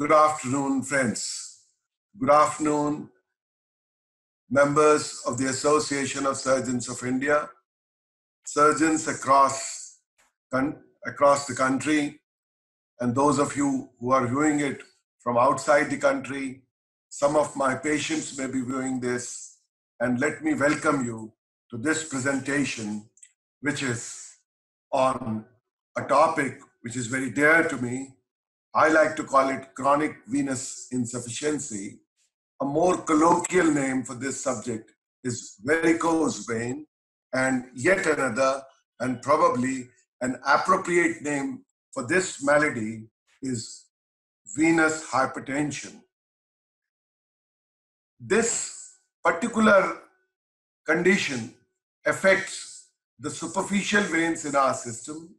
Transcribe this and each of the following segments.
Good afternoon, friends. Good afternoon, members of the Association of Surgeons of India, surgeons across, across the country, and those of you who are viewing it from outside the country. Some of my patients may be viewing this, and let me welcome you to this presentation, which is on a topic which is very dear to me. I like to call it chronic venous insufficiency. A more colloquial name for this subject is varicose vein, and yet another, and probably an appropriate name for this malady is venous hypertension. This particular condition affects the superficial veins in our system,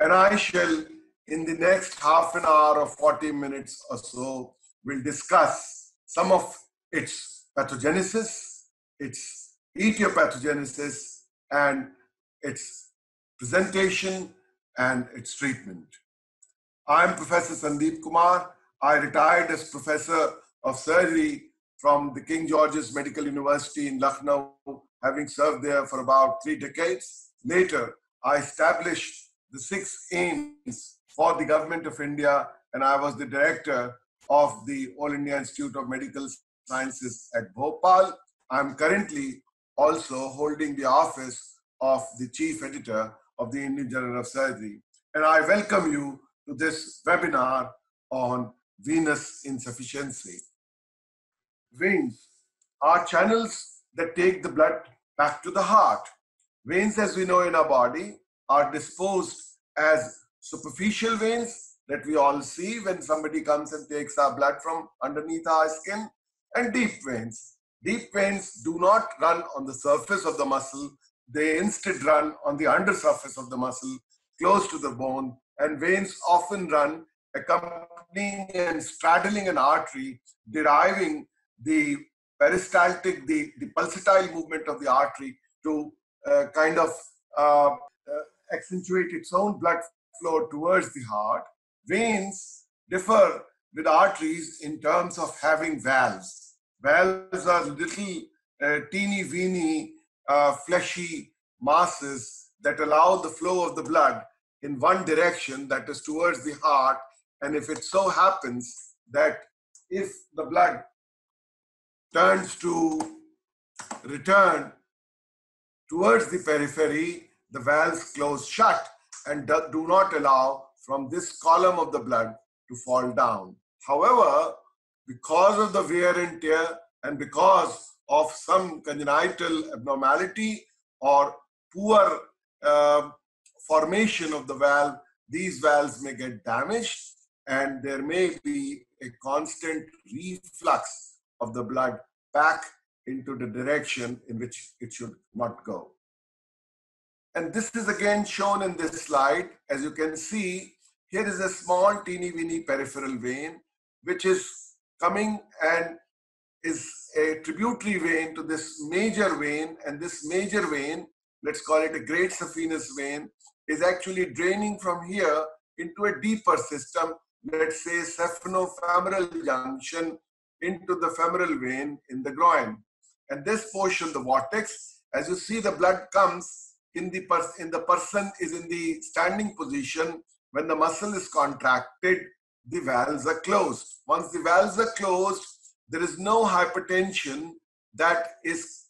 and I shall, in the next half an hour or 40 minutes or so, we'll discuss some of its pathogenesis, its etiopathogenesis, and its presentation and its treatment. I am Professor Sandeep Kumar. I retired as Professor of Surgery from the King George's Medical University in Lucknow, having served there for about three decades. Later, I established the six AIIMS for the Government of India, and I was the director of the All India Institute of Medical Sciences at Bhopal. I'm currently also holding the office of the Chief Editor of the Indian Journal of Surgery. And I welcome you to this webinar on venous insufficiency. Veins are channels that take the blood back to the heart. Veins, as we know in our body, are disposed as superficial veins that we all see when somebody comes and takes our blood from underneath our skin, and deep veins. Deep veins do not run on the surface of the muscle, they instead run on the undersurface of the muscle, close to the bone, and veins often run accompanying and straddling an artery, deriving the peristaltic, the, the pulsatile movement of the artery to uh, kind of uh, uh, accentuate its own blood flow towards the heart. Veins differ with arteries in terms of having valves. Valves are little uh, teeny weeny uh, fleshy masses that allow the flow of the blood in one direction, that is towards the heart. And if it so happens that if the blood turns to return towards the periphery, the valves close shut and do not allow from this column of the blood to fall down. However, because of the wear and tear and because of some congenital abnormality or poor uh, formation of the valve, these valves may get damaged and there may be a constant reflux of the blood back into the direction in which it should not go. And this is again shown in this slide. As you can see, here is a small teeny weeny peripheral vein, which is coming and is a tributary vein to this major vein. And this major vein, let's call it a great saphenous vein, is actually draining from here into a deeper system, let's say saphenofemoral junction into the femoral vein in the groin. And this portion, the vortex, as you see the blood comes in the, in the person is in the standing position. When the muscle is contracted, the valves are closed. Once the valves are closed, there is no hypertension that is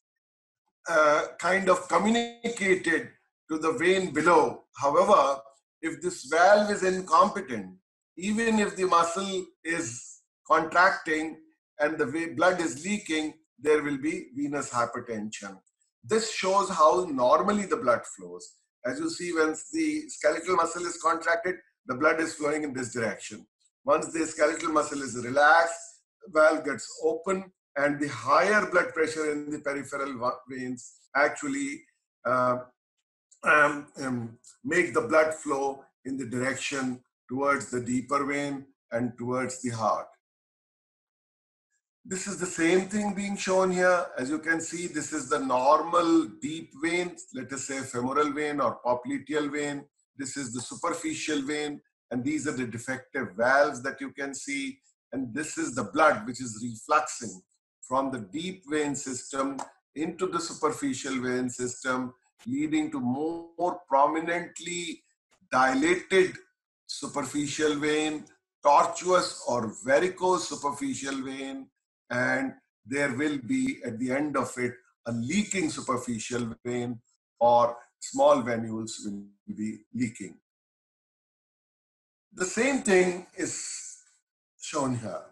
uh, kind of communicated to the vein below. However, if this valve is incompetent, even if the muscle is contracting and the blood is leaking, there will be venous hypertension. This shows how normally the blood flows. As you see, when the skeletal muscle is contracted, the blood is flowing in this direction. Once the skeletal muscle is relaxed, the valve gets open, and the higher blood pressure in the peripheral veins actually uh, um, um, make the blood flow in the direction towards the deeper vein and towards the heart. This is the same thing being shown here. As you can see, this is the normal deep vein, let us say femoral vein or popliteal vein. This is the superficial vein. And these are the defective valves that you can see. And this is the blood which is refluxing from the deep vein system into the superficial vein system, leading to more, prominently dilated superficial vein, tortuous or varicose superficial vein, and there will be at the end of it a leaking superficial vein or small venules will be leaking. The same thing is shown here.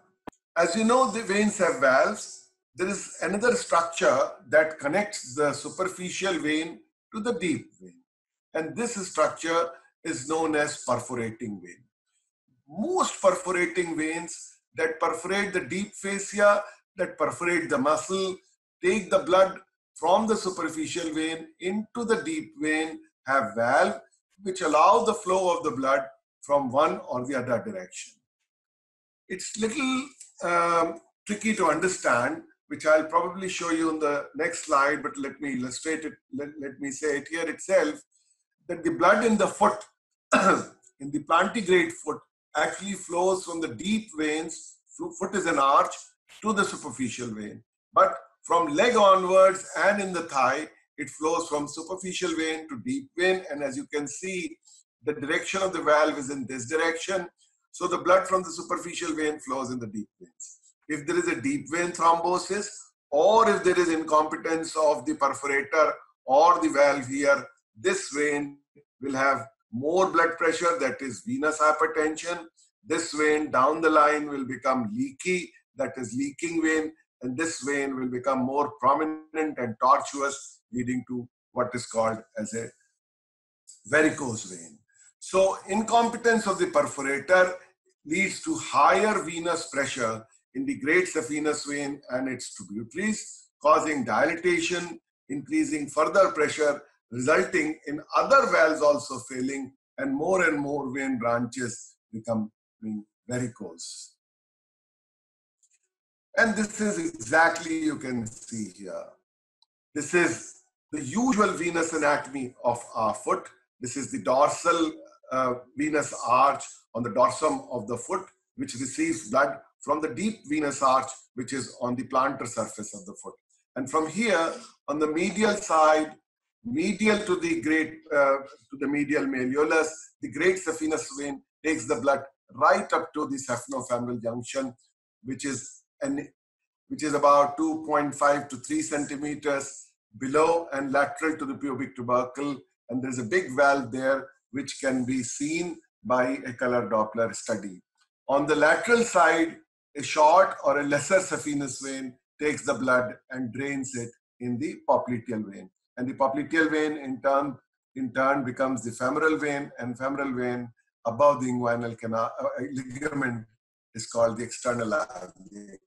As you know, the veins have valves. There is another structure that connects the superficial vein to the deep vein. And this structure is known as perforating vein. Most perforating veins that perforate the deep fascia, that perforate the muscle, take the blood from the superficial vein into the deep vein have valve which allow the flow of the blood from one or the other direction. It's little um, tricky to understand, which I'll probably show you in the next slide, but let me illustrate it. Let, let me say it here itself, that the blood in the foot, in the plantigrade foot, actually flows from the deep veins, foot is an arch, to the superficial vein. But from leg onwards and in the thigh, it flows from superficial vein to deep vein. And as you can see, the direction of the valve is in this direction. So the blood from the superficial vein flows in the deep veins. If there is a deep vein thrombosis, or if there is incompetence of the perforator or the valve here, this vein will have more blood pressure, that is venous hypertension. This vein down the line will become leaky, that is leaking vein and this vein will become more prominent and tortuous, leading to what is called as a varicose vein. So incompetence of the perforator leads to higher venous pressure in the great saphenous vein and its tributaries, causing dilatation, increasing further pressure, resulting in other valves also failing and more and more vein branches becoming varicose. And this is exactly you can see here. This is the usual venous anatomy of our foot. This is the dorsal uh, venous arch on the dorsum of the foot, which receives blood from the deep venous arch, which is on the plantar surface of the foot. And from here, on the medial side, medial to the great uh, to the medial malleolus, the great saphenous vein takes the blood right up to the saphenofemoral junction, which is and which is about 2.5 to 3 centimeters below and lateral to the pubic tubercle. And there's a big valve there which can be seen by a color Doppler study. On the lateral side, a short or a lesser saphenous vein takes the blood and drains it in the popliteal vein. And the popliteal vein in turn, in turn becomes the femoral vein and femoral vein above the inguinal canal, uh, ligament is called the external vein.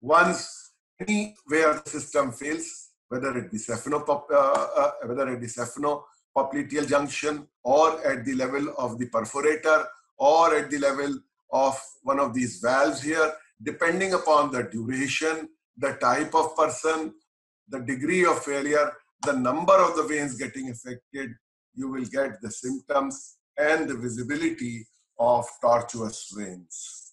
Once anywhere the system fails, whether it be saphenopop, uh, uh, whether at the saphenopopliteal junction or at the level of the perforator or at the level of one of these valves here, depending upon the duration, the type of person, the degree of failure, the number of the veins getting affected, you will get the symptoms and the visibility of tortuous veins.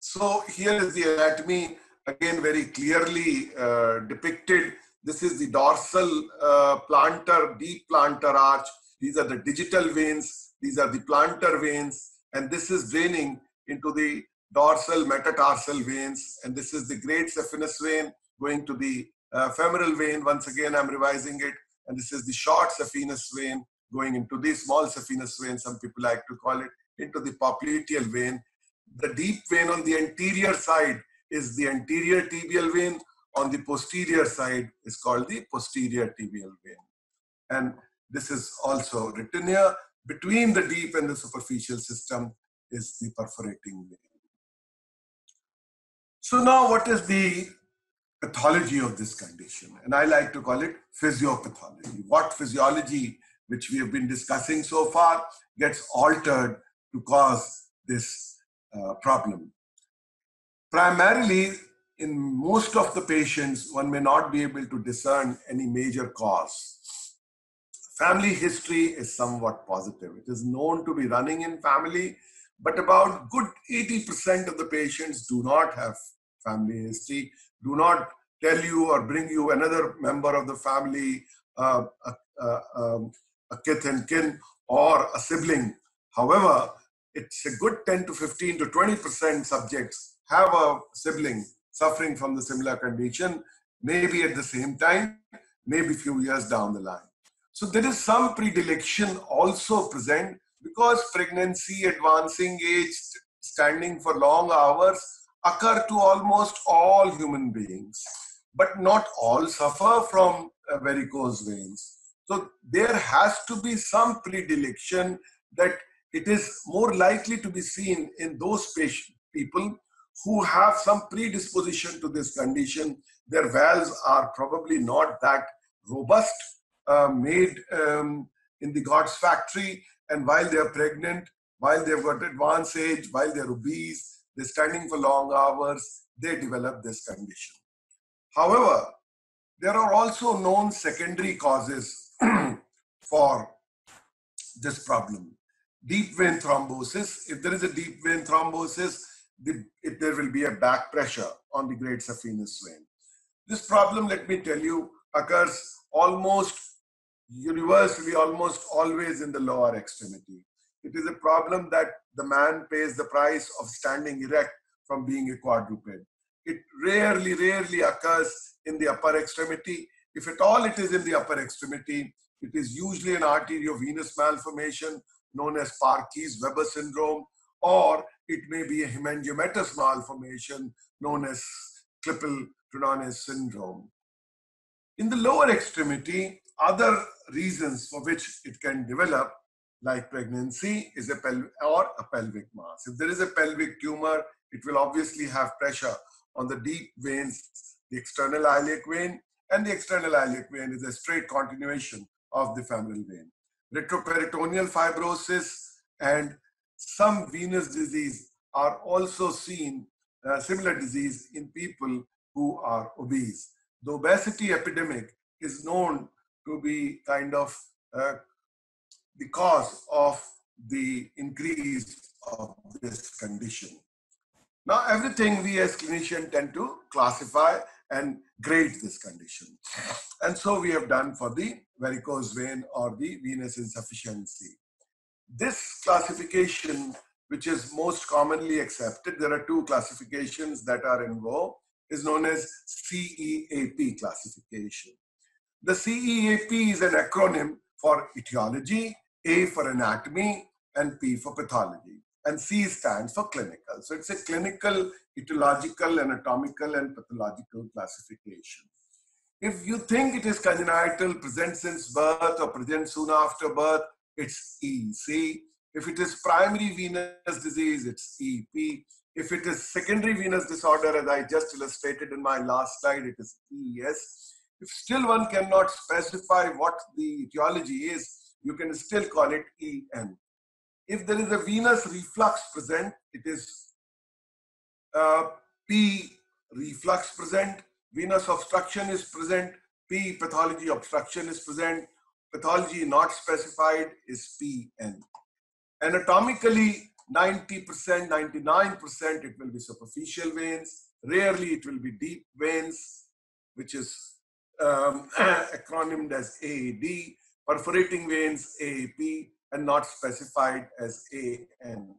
So here is the anatomy again very clearly uh, depicted. This is the dorsal uh, plantar, deep plantar arch. These are the digital veins. These are the plantar veins. And this is draining into the dorsal metatarsal veins. And this is the great saphenous vein going to the uh, femoral vein. Once again, I'm revising it. And this is the short saphenous vein going into the small saphenous vein, some people like to call it, into the popliteal vein the deep vein on the anterior side is the anterior tibial vein. On the posterior side is called the posterior tibial vein. And this is also written here. Between the deep and the superficial system is the perforating vein. So now what is the pathology of this condition? And I like to call it physiopathology. What physiology, which we have been discussing so far, gets altered to cause this uh, problem. Primarily, in most of the patients, one may not be able to discern any major cause. family history is somewhat positive. It is known to be running in family, but about good 80% of the patients do not have family history, do not tell you or bring you another member of the family, uh, a, a, um, a kith and kin, or a sibling. However, it's a good 10 to 15 to 20% subjects have a sibling suffering from the similar condition, maybe at the same time, maybe few years down the line. So there is some predilection also present because pregnancy, advancing age, standing for long hours occur to almost all human beings, but not all suffer from uh, varicose veins. So there has to be some predilection that it is more likely to be seen in those patient, people who have some predisposition to this condition. Their valves are probably not that robust uh, made um, in the God's factory, and while they're pregnant, while they've got advanced age, while they're obese, they're standing for long hours, they develop this condition. However, there are also known secondary causes for this problem. Deep vein thrombosis. If there is a deep vein thrombosis, the, if there will be a back pressure on the great saphenous vein. This problem, let me tell you, occurs almost universally almost always in the lower extremity. It is a problem that the man pays the price of standing erect from being a quadruped. It rarely, rarely occurs in the upper extremity. If at all it is in the upper extremity, it is usually an arteriovenous malformation known as Parkes-Weber syndrome, or it may be a hemangiomatous malformation known as Klippel-Trenaunay syndrome. In the lower extremity, other reasons for which it can develop, like pregnancy, is a pelvic or a pelvic mass. If there is a pelvic tumor, it will obviously have pressure on the deep veins, the external iliac vein, and the external iliac vein is a straight continuation of the femoral vein. Retroperitoneal fibrosis and some venous disease are also seen, uh, similar disease in people who are obese. The obesity epidemic is known to be kind of uh, the cause of the increase of this condition. Now, everything we as clinicians tend to classify and grade this condition. And so we have done for the varicose vein or the venous insufficiency. This classification, which is most commonly accepted, there are two classifications that are in vogue, is known as CEAP classification. The CEAP is an acronym for etiology, A for anatomy, and P for pathology. And C stands for clinical. So it's a clinical, etiological, anatomical, and pathological classification. If you think it is congenital, present since birth, or present soon after birth, it's EC. If it is primary venous disease, it's EP. If it is secondary venous disorder, as I just illustrated in my last slide, it is ES. If still one cannot specify what the etiology is, you can still call it EN. If there is a venous reflux present, it is uh, P reflux present, venous obstruction is present, P pathology obstruction is present, pathology not specified is PN. Anatomically, 90%, 99% it will be superficial veins. Rarely it will be deep veins, which is um, acronymed as AAD, perforating veins AAP, and not specified as AN.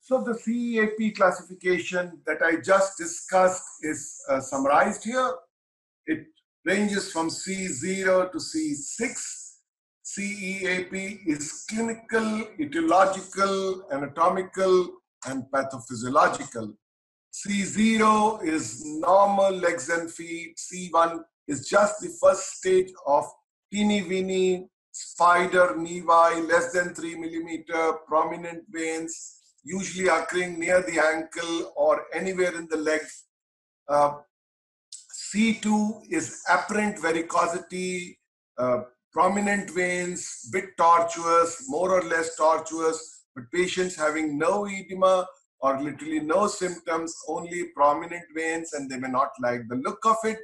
So the CEAP classification that I just discussed is uh, summarized here. It ranges from C0 to C6. CEAP is clinical, etiological, anatomical, and pathophysiological. C0 is normal legs and feet. C1 is just the first stage of teeny weeny spider nevi, less than 3 millimeter, prominent veins, usually occurring near the ankle or anywhere in the leg. Uh, C2 is apparent varicosity, uh, prominent veins, bit tortuous, more or less tortuous, but patients having no edema or literally no symptoms, only prominent veins, and they may not like the look of it.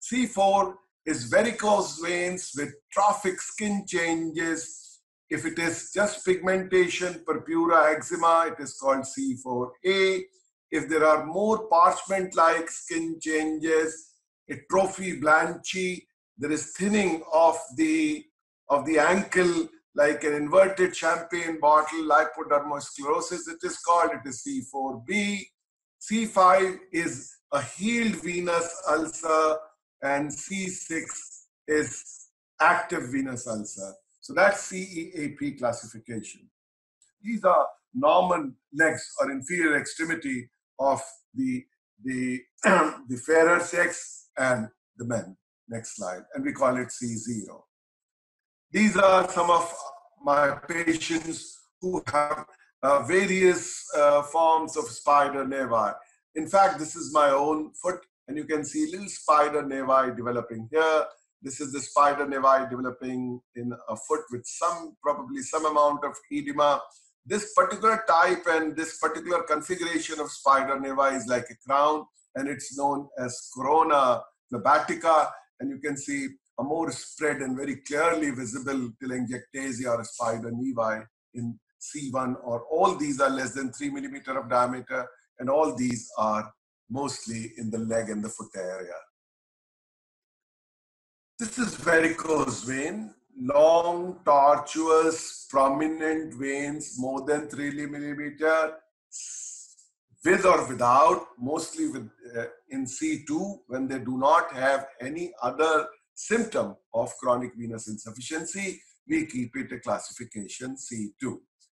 C4 is varicose veins with trophic skin changes. If it is just pigmentation, purpura, eczema, it is called C4A. If there are more parchment-like skin changes, atrophy blanchi, there is thinning of the, of the ankle like an inverted champagne bottle, lipodermosclerosis, it is called, it is C4B. C5 is a healed venous ulcer, and C6 is active venous ulcer. So that's CEAP classification. These are normal legs or inferior extremity of the, the, the fairer sex and the men. Next slide. And we call it C0. These are some of my patients who have uh, various uh, forms of spider nevi. In fact, this is my own foot, and you can see little spider nevi developing here. This is the spider nevi developing in a foot with some, probably some amount of edema. This particular type and this particular configuration of spider nevi is like a crown, and it's known as corona phlebatica. And you can see a more spread and very clearly visible telangiectasia or spider nevi in C1 or all these are less than 3 millimeter of diameter and all these are mostly in the leg and the foot area. This is varicose vein, long, tortuous, prominent veins more than 3 millimeter, with or without, mostly with uh, in C2 when they do not have any other symptom of chronic venous insufficiency, we keep it a classification C2.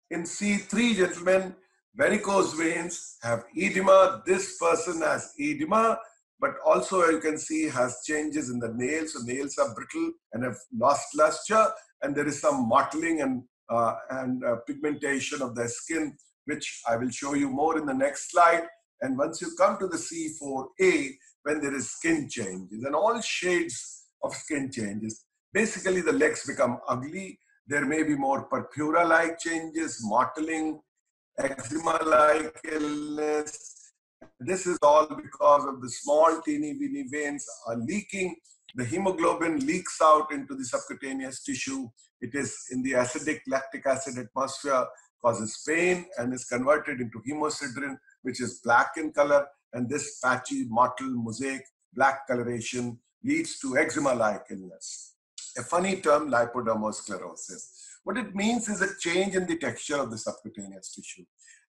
In C3, gentlemen, varicose veins have edema. This person has edema, but also you can see has changes in the nails. So nails are brittle and have lost luster, and there is some mottling and uh, and uh, pigmentation of the skin, which I will show you more in the next slide. And once you come to the C4A, when there is skin changes and all shades of skin changes. Basically, the legs become ugly. There may be more purpura-like changes, mottling, eczema-like illness. This is all because of the small teeny weeny veins are leaking. The hemoglobin leaks out into the subcutaneous tissue. It is in the acidic lactic acid atmosphere, causes pain and is converted into hemosiderin, which is black in color. And this patchy, mottled, mosaic, black coloration leads to eczema-like illness. A funny term, lipodermosclerosis. What it means is a change in the texture of the subcutaneous tissue.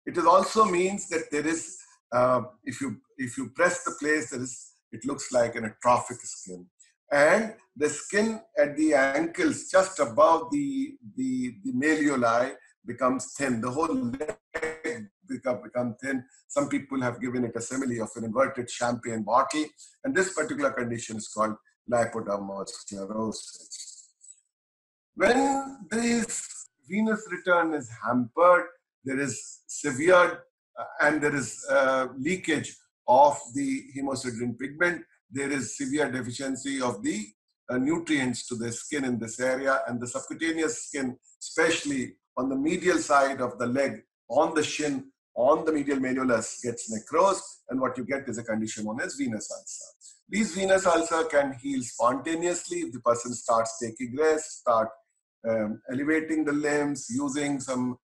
It also means that there is, uh, if you if you press the place, there is, it looks like an atrophic skin. And the skin at the ankles, just above the, the, the malleoli, becomes thin. The whole leg become, become thin. Some people have given it a simile of an inverted champagne bottle. And this particular condition is called lipodermal When this venous return is hampered, there is severe uh, and there is uh, leakage of the hemosiderin pigment. There is severe deficiency of the uh, nutrients to the skin in this area and the subcutaneous skin, especially on the medial side of the leg, on the shin, on the medial malleolus gets necrosed and what you get is a condition known as venous ulcer. These venous ulcer can heal spontaneously if the person starts taking rest, start um, elevating the limbs, using some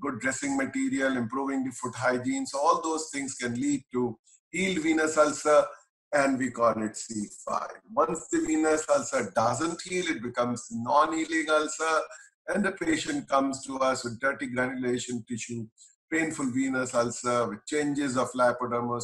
good dressing material, improving the foot hygiene. So all those things can lead to healed venous ulcer and we call it C5. Once the venous ulcer doesn't heal, it becomes non-healing ulcer and the patient comes to us with dirty granulation tissue painful venous ulcer with changes of lipodermal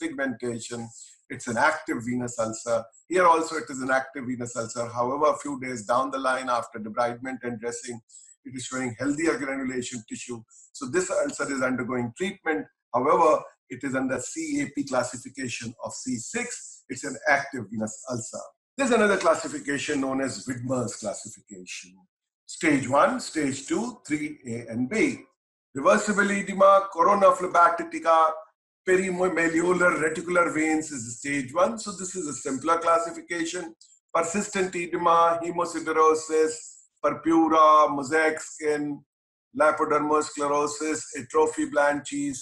pigmentation. It's an active venous ulcer. Here also it is an active venous ulcer. However, a few days down the line after debridement and dressing, it is showing healthier granulation tissue. So this ulcer is undergoing treatment. However, it is under CEAP classification of C6. It's an active venous ulcer. There's another classification known as Widmer's classification. Stage 1, Stage 2, 3A and B. Reversible edema, corona phlebatica, perimalleolar reticular veins is stage one. So this is a simpler classification. Persistent edema, hemosiderosis, purpura, mosaic skin, lipodermosclerosis, atrophy blanchi,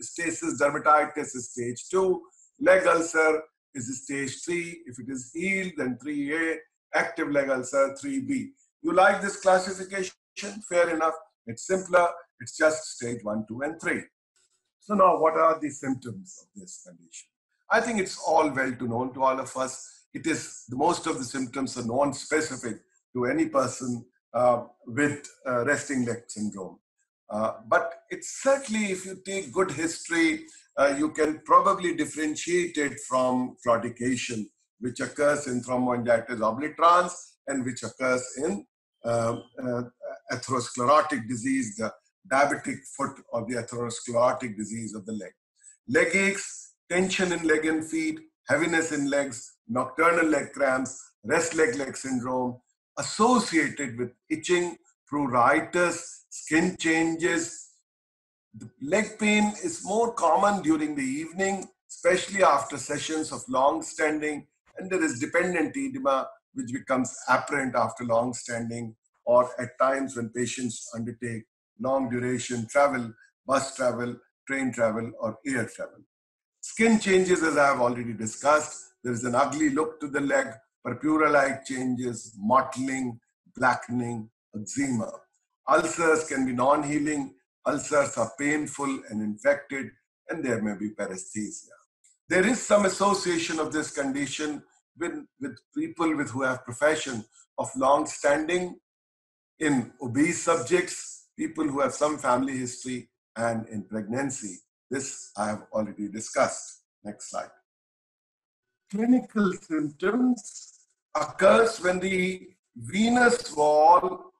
stasis dermatitis is stage two, leg ulcer, is stage 3. If it is healed, then 3A, active leg ulcer, 3B. You like this classification? Fair enough. It's simpler. It's just stage 1, 2, and 3. So now what are the symptoms of this condition? I think it's all well to known to all of us. It is most of the symptoms are non-specific to any person uh, with uh, resting leg syndrome. Uh, but it's certainly, if you take good history, uh, you can probably differentiate it from claudication, which occurs in thromboangiitis obliterans and which occurs in uh, uh, atherosclerotic disease, the diabetic foot or the atherosclerotic disease of the leg. Leg aches, tension in leg and feet, heaviness in legs, nocturnal leg cramps, rest leg leg syndrome, associated with itching, pruritus, skin changes. The leg pain is more common during the evening, especially after sessions of long standing, and there is dependent edema, which becomes apparent after long standing or at times when patients undertake long duration travel, bus travel, train travel, or air travel. Skin changes, as I have already discussed, there is an ugly look to the leg, purpura-like changes, mottling, blackening, eczema. Ulcers can be non-healing. Ulcers are painful and infected, and there may be paresthesia. There is some association of this condition with, with people with who have profession of long-standing in obese subjects, people who have some family history, and in pregnancy. This I have already discussed. Next slide. Clinical symptoms occurs when the venous wall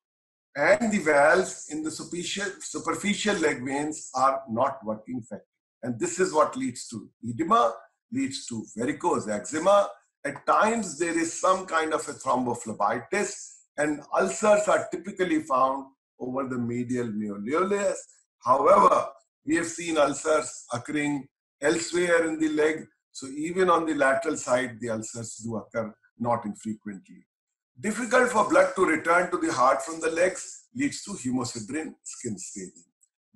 and the valves in the superficial, superficial leg veins are not working effectively. And this is what leads to edema, leads to varicose eczema. At times, there is some kind of a thrombophlebitis, and ulcers are typically found over the medial malleolus. However, we have seen ulcers occurring elsewhere in the leg. So even on the lateral side, the ulcers do occur not infrequently. Difficult for blood to return to the heart from the legs leads to hemosiderin skin staining.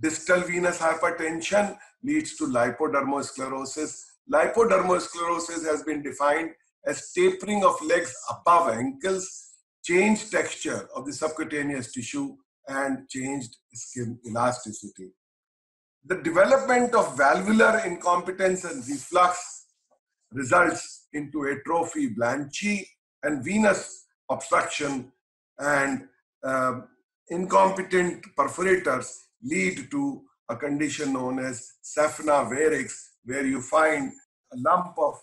Distal venous hypertension leads to lipodermosclerosis. Lipodermosclerosis has been defined as tapering of legs above ankles, change texture of the subcutaneous tissue, and changed skin elasticity. The development of valvular incompetence and reflux results into atrophy blanchi and venous obstruction and uh, incompetent perforators lead to a condition known as saphenous varix, where you find a lump of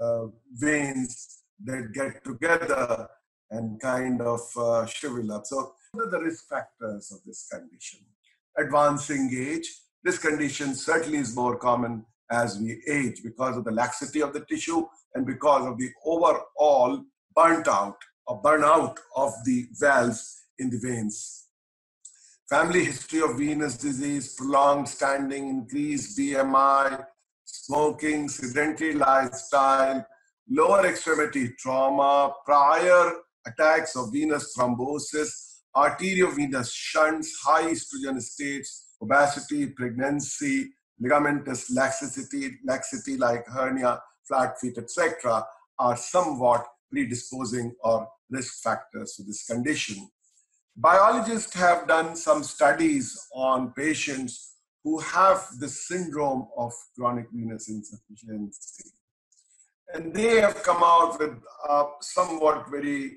uh, veins that get together and kind of uh, shrivel up. So, the risk factors of this condition? Advancing age. This condition certainly is more common as we age because of the laxity of the tissue and because of the overall burnt out or burnout of the valves in the veins. Family history of venous disease, prolonged standing, increased BMI, smoking, sedentary lifestyle, lower extremity trauma, prior attacks of venous thrombosis, arteriovenous shunts, high estrogen states, obesity, pregnancy, ligamentous laxity, laxity like hernia, flat feet, etc., are somewhat predisposing or risk factors to this condition. Biologists have done some studies on patients who have the syndrome of chronic venous insufficiency. And they have come out with somewhat very,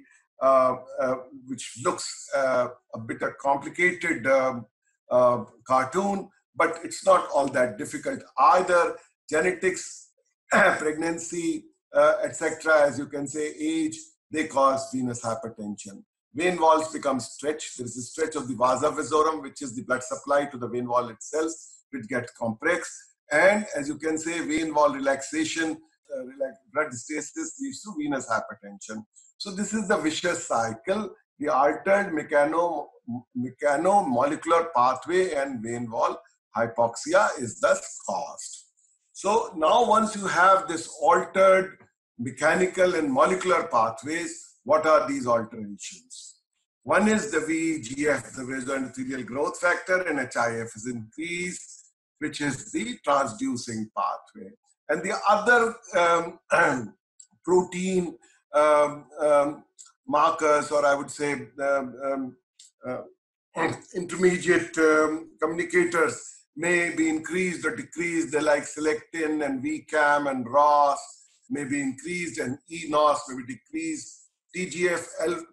which looks uh, a bit a complicated um, uh, cartoon, but it's not all that difficult. Either genetics, pregnancy, uh, etc., as you can say, age, they cause venous hypertension. Vein walls become stretched. There is a stretch of the vasa vasorum, which is the blood supply to the vein wall itself, which gets compressed. And as you can say, vein wall relaxation, uh, blood stasis leads to venous hypertension. So this is the vicious cycle. The altered mechano, mechanomolecular pathway and vein wall hypoxia is thus caused. So now once you have this altered mechanical and molecular pathways, what are these alterations? One is the VEGF, the vasoendothelial growth factor, and HIF is increased, which is the transducing pathway. And the other um, protein markers, or I would say um, um uh, intermediate um, communicators, may be increased or decreased. They like selectin and VCAM and ROS may be increased, and eNOS may be decreased. TGF,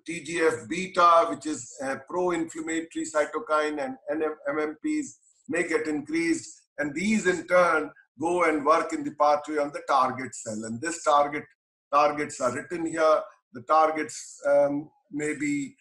TGF beta, which is a pro-inflammatory cytokine, and MMPs may get increased, and these in turn go and work in the pathway on the target cell. And this target targets are written here. The targets um, may be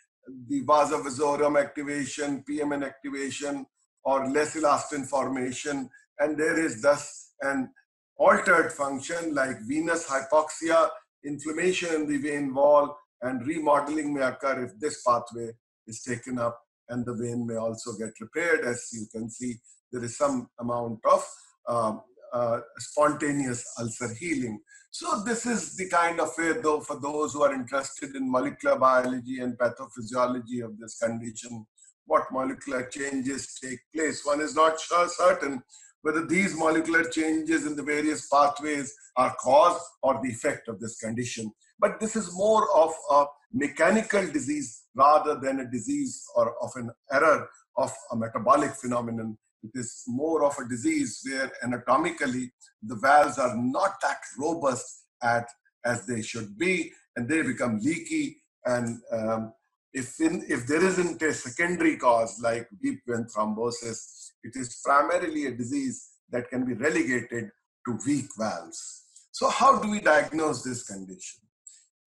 the vasa vasorum activation, PMN activation, or less elastin formation. And there is thus an altered function like venous hypoxia, inflammation in the vein wall, and remodeling may occur if this pathway is taken up and the vein may also get repaired. As you can see, there is some amount of um, uh, spontaneous ulcer healing. So this is the kind of way, though, for those who are interested in molecular biology and pathophysiology of this condition, what molecular changes take place. One is not sure certain whether these molecular changes in the various pathways are cause or the effect of this condition. But this is more of a mechanical disease rather than a disease or of an error of a metabolic phenomenon. It is more of a disease where anatomically the valves are not that robust at, as they should be, and they become leaky. And um, if, in, if there isn't a secondary cause like deep vein thrombosis, it is primarily a disease that can be relegated to weak valves. So how do we diagnose this condition?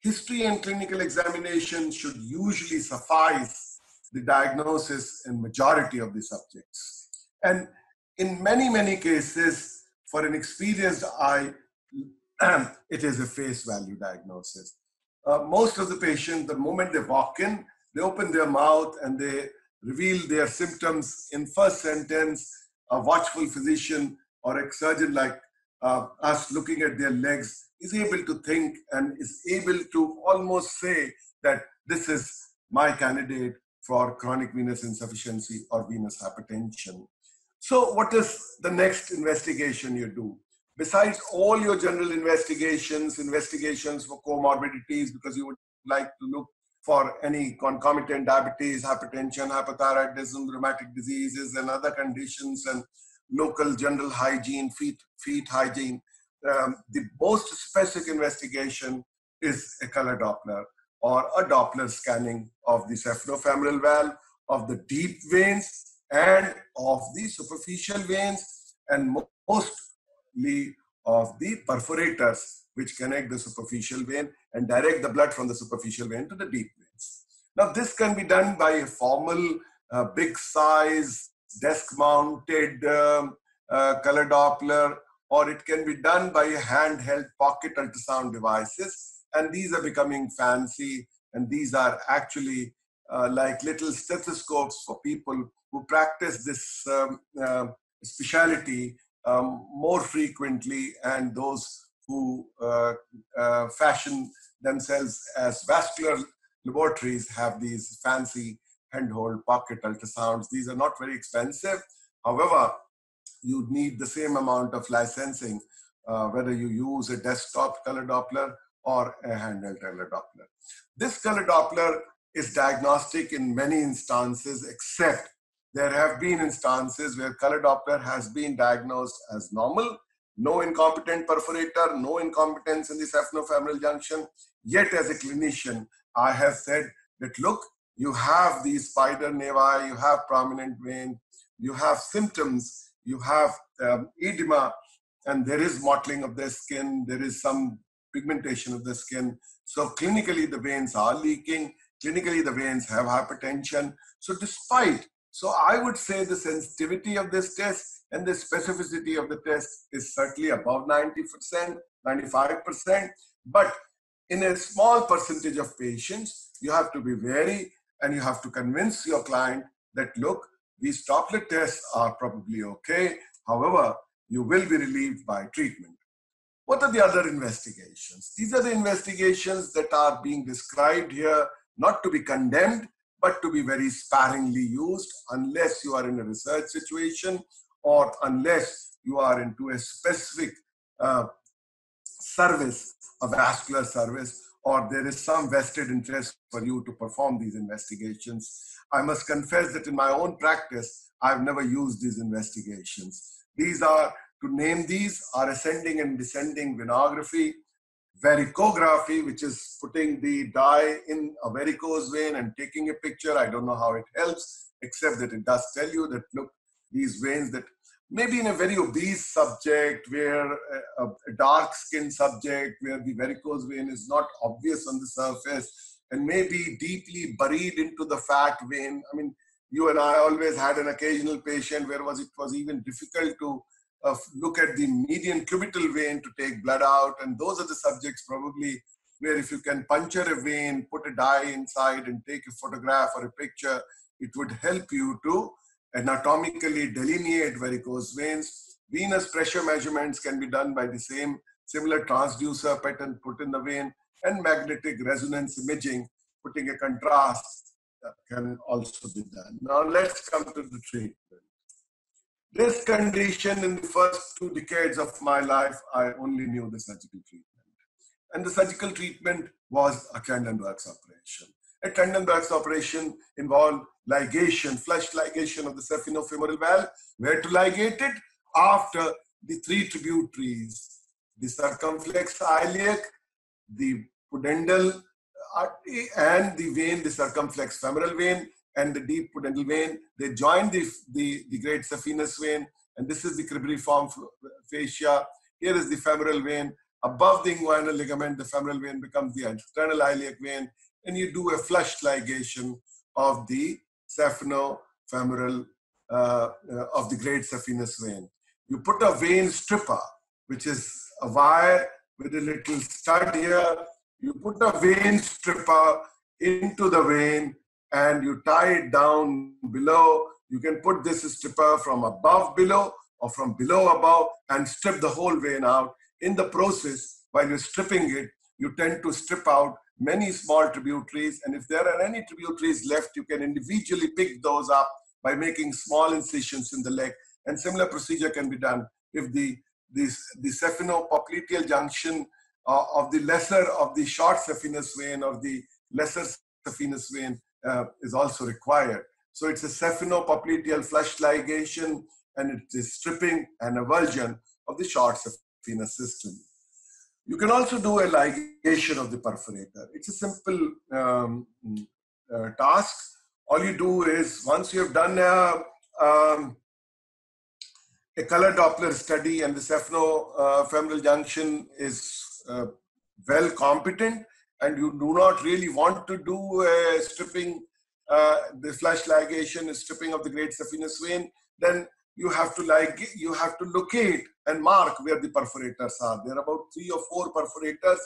History and clinical examination should usually suffice the diagnosis in majority of the subjects. And in many, many cases, for an experienced eye, it is a face value diagnosis. Uh, most of the patients, the moment they walk in, they open their mouth and they reveal their symptoms in first sentence. A watchful physician or a surgeon like uh, us looking at their legs is able to think and is able to almost say that this is my candidate for chronic venous insufficiency or venous hypertension. So, what is the next investigation you do? Besides all your general investigations, investigations for comorbidities, because you would like to look for any concomitant diabetes, hypertension, hypothyroidism, rheumatic diseases, and other conditions, and local general hygiene, feet, feet hygiene. Um, the most specific investigation is a color Doppler or a Doppler scanning of the saphenofemoral valve, of the deep veins, and of the superficial veins, and mostly of the perforators which connect the superficial vein and direct the blood from the superficial vein to the deep veins. Now, this can be done by a formal, uh, big size, desk mounted um, uh, color Doppler, or it can be done by a handheld pocket ultrasound devices. And these are becoming fancy, and these are actually uh, like little stethoscopes for people who practice this um, uh, specialty um, more frequently and those who uh, uh, fashion themselves as vascular laboratories have these fancy handhold pocket ultrasounds. These are not very expensive. However, you need the same amount of licensing, uh, whether you use a desktop color Doppler or a handheld color Doppler. This color Doppler is diagnostic in many instances, except there have been instances where color Doppler has been diagnosed as normal, no incompetent perforator, no incompetence in the saphenofemoral junction. Yet, as a clinician, I have said that look, you have these spider nevi, you have prominent vein, you have symptoms, you have um, edema, and there is mottling of the skin, there is some pigmentation of the skin. So, clinically, the veins are leaking, clinically, the veins have hypertension. So, despite so I would say the sensitivity of this test and the specificity of the test is certainly above 90%, 95%. But in a small percentage of patients, you have to be wary and you have to convince your client that, look, these Doppler tests are probably okay. However, you will be relieved by treatment. What are the other investigations? These are the investigations that are being described here, not to be condemned, but to be very sparingly used unless you are in a research situation or unless you are into a specific uh, service, a vascular service, or there is some vested interest for you to perform these investigations. I must confess that in my own practice, I've never used these investigations. These are, to name these, are ascending and descending venography, varicography, which is putting the dye in a varicose vein and taking a picture. I don't know how it helps, except that it does tell you that, look, these veins that maybe in a very obese subject where a, a dark skinned subject where the varicose vein is not obvious on the surface and maybe deeply buried into the fat vein. I mean, you and I always had an occasional patient where was it was even difficult to uh, look at the median cubital vein to take blood out. And those are the subjects probably where if you can puncture a vein, put a dye inside and take a photograph or a picture, it would help you to anatomically delineate varicose veins. Venous pressure measurements can be done by the same similar transducer pattern put in the vein and magnetic resonance imaging, putting a contrast can also be done. Now let's come to the treatment. This condition in the first two decades of my life, I only knew the surgical treatment. And the surgical treatment was a Trendelenburg's operation. A Trendelenburg's operation involved ligation, flush ligation of the saphenofemoral valve. Where to ligate it? After the three tributaries, the circumflex iliac, the pudendal and the vein, the circumflex femoral vein, and the deep pudendal vein. They join the, the, the great saphenous vein, and this is the cribriform fascia. Here is the femoral vein. Above the inguinal ligament, the femoral vein becomes the external iliac vein, and you do a flush ligation of the saphenofemoral uh, uh, of the great saphenous vein. You put a vein stripper, which is a wire with a little stud here. You put a vein stripper into the vein and you tie it down below. You can put this stripper from above below or from below above and strip the whole vein out. In the process, while you're stripping it, you tend to strip out many small tributaries. And if there are any tributaries left, you can individually pick those up by making small incisions in the leg. And similar procedure can be done if the, the, the saphenopopliteal junction uh, of the lesser of the short saphenous vein or the lesser saphenous vein uh, is also required. So it's a saphenopopliteal flush ligation and it is stripping and avulsion of the short saphenous system. You can also do a ligation of the perforator. It's a simple um, uh, task. All you do is once you have done a, um, a color Doppler study and the saphenofemoral uh, junction is uh, well competent, and you do not really want to do a stripping, uh, the flush ligation, stripping of the great saphenous vein, then you have to like you have to locate and mark where the perforators are. There are about three or four perforators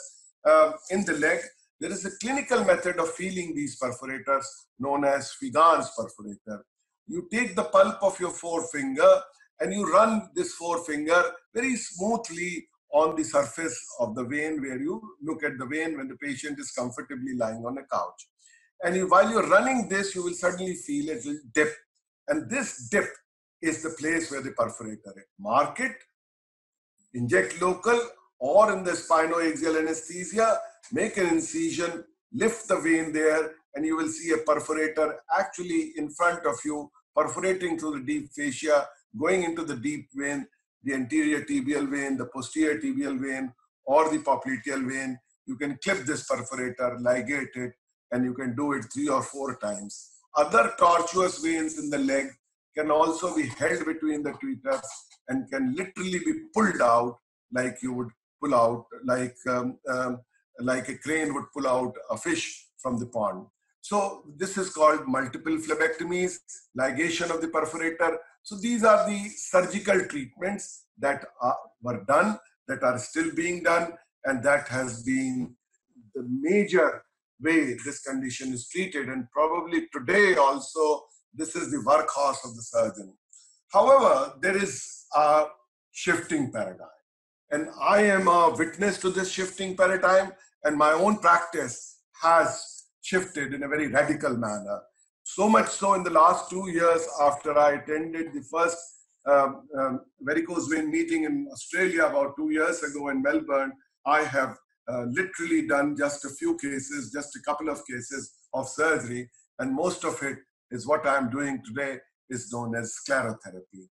uh, in the leg. There is a clinical method of feeling these perforators known as Fegan's perforator. You take the pulp of your forefinger and you run this forefinger very smoothly on the surface of the vein where you look at the vein when the patient is comfortably lying on a couch. And you, while you're running this, you will suddenly feel a dip. And this dip is the place where the perforator is. Mark it, inject local or in the spinoaxial anesthesia, make an incision, lift the vein there, and you will see a perforator actually in front of you, perforating through the deep fascia, going into the deep vein, the anterior tibial vein, the posterior tibial vein, or the popliteal vein. You can clip this perforator, ligate it, and you can do it three or four times. Other tortuous veins in the leg can also be held between the tweeters and can literally be pulled out like you would pull out, like, um, um, like a crane would pull out a fish from the pond. So this is called multiple phlebectomies, ligation of the perforator. So these are the surgical treatments that are, were done, that are still being done, and that has been the major way this condition is treated. And probably today also, this is the workhorse of the surgeon. However, there is a shifting paradigm. And I am a witness to this shifting paradigm, and my own practice has shifted in a very radical manner. So much so in the last two years after I attended the first um, um, varicose vein meeting in Australia about two years ago in Melbourne, I have uh, literally done just a few cases, just a couple of cases of surgery, and most of it is what I'm doing today is known as sclerotherapy.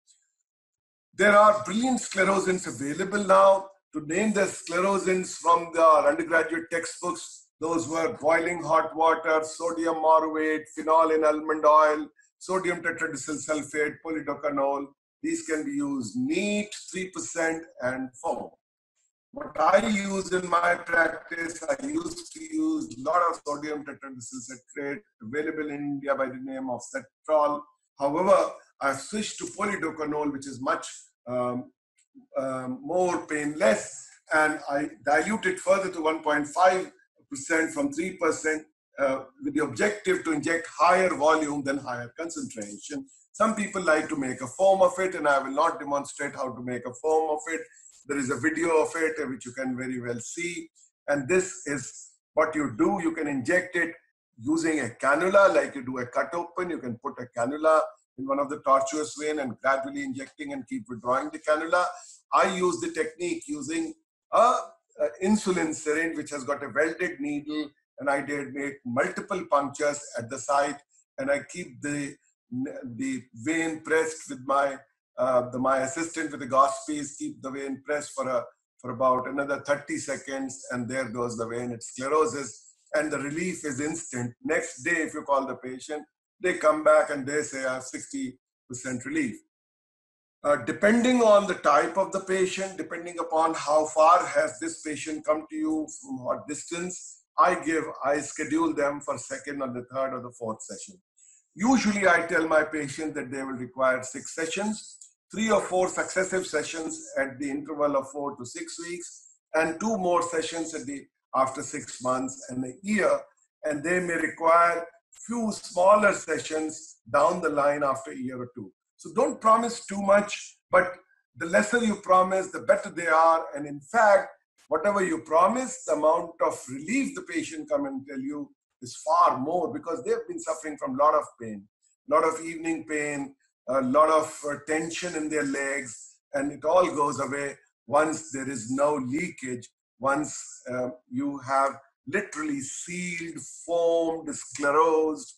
There are brilliant sclerosants available now. To name the sclerosants from the undergraduate textbooks, those were boiling hot water, sodium morrhuate, phenol in almond oil, sodium tetradecyl sulfate, polidocanol. These can be used neat, 3%, and foam. What I use in my practice, I used to use a lot of sodium tetradecyl citrate available in India by the name of Setrol. However, I've switched to polidocanol, which is much um, um, more painless, and I dilute it further to 1.5% from 3% uh, with the objective to inject higher volume than higher concentration. Some people like to make a foam of it, and I will not demonstrate how to make a foam of it. There is a video of it which you can very well see. And this is what you do. You can inject it using a cannula, like you do a cut open. You can put a cannula in one of the tortuous vein and gradually injecting and keep withdrawing the cannula. I use the technique using a, a insulin syringe, which has got a welded needle, and I did make multiple punctures at the site, and I keep the the vein pressed with my uh, the, my assistant with the gauze piece keep the vein pressed for a for about another 30 seconds, and there goes the vein. it's scleroses, and the relief is instant. Next day, if you call the patient, they come back and they say I have 60% relief. Uh, depending on the type of the patient, depending upon how far has this patient come to you, from what distance, I give, I schedule them for second or the third or the fourth session. Usually I tell my patient that they will require six sessions three or four successive sessions at the interval of four to six weeks, and two more sessions at the after six months and a year. And they may require few smaller sessions down the line after a year or two. So don't promise too much, but the lesser you promise, the better they are. And in fact, whatever you promise, the amount of relief the patient come and tell you is far more because they've been suffering from a lot of pain, a lot of evening pain, a lot of uh, tension in their legs, and it all goes away once there is no leakage, once uh, you have literally sealed, foamed, sclerosed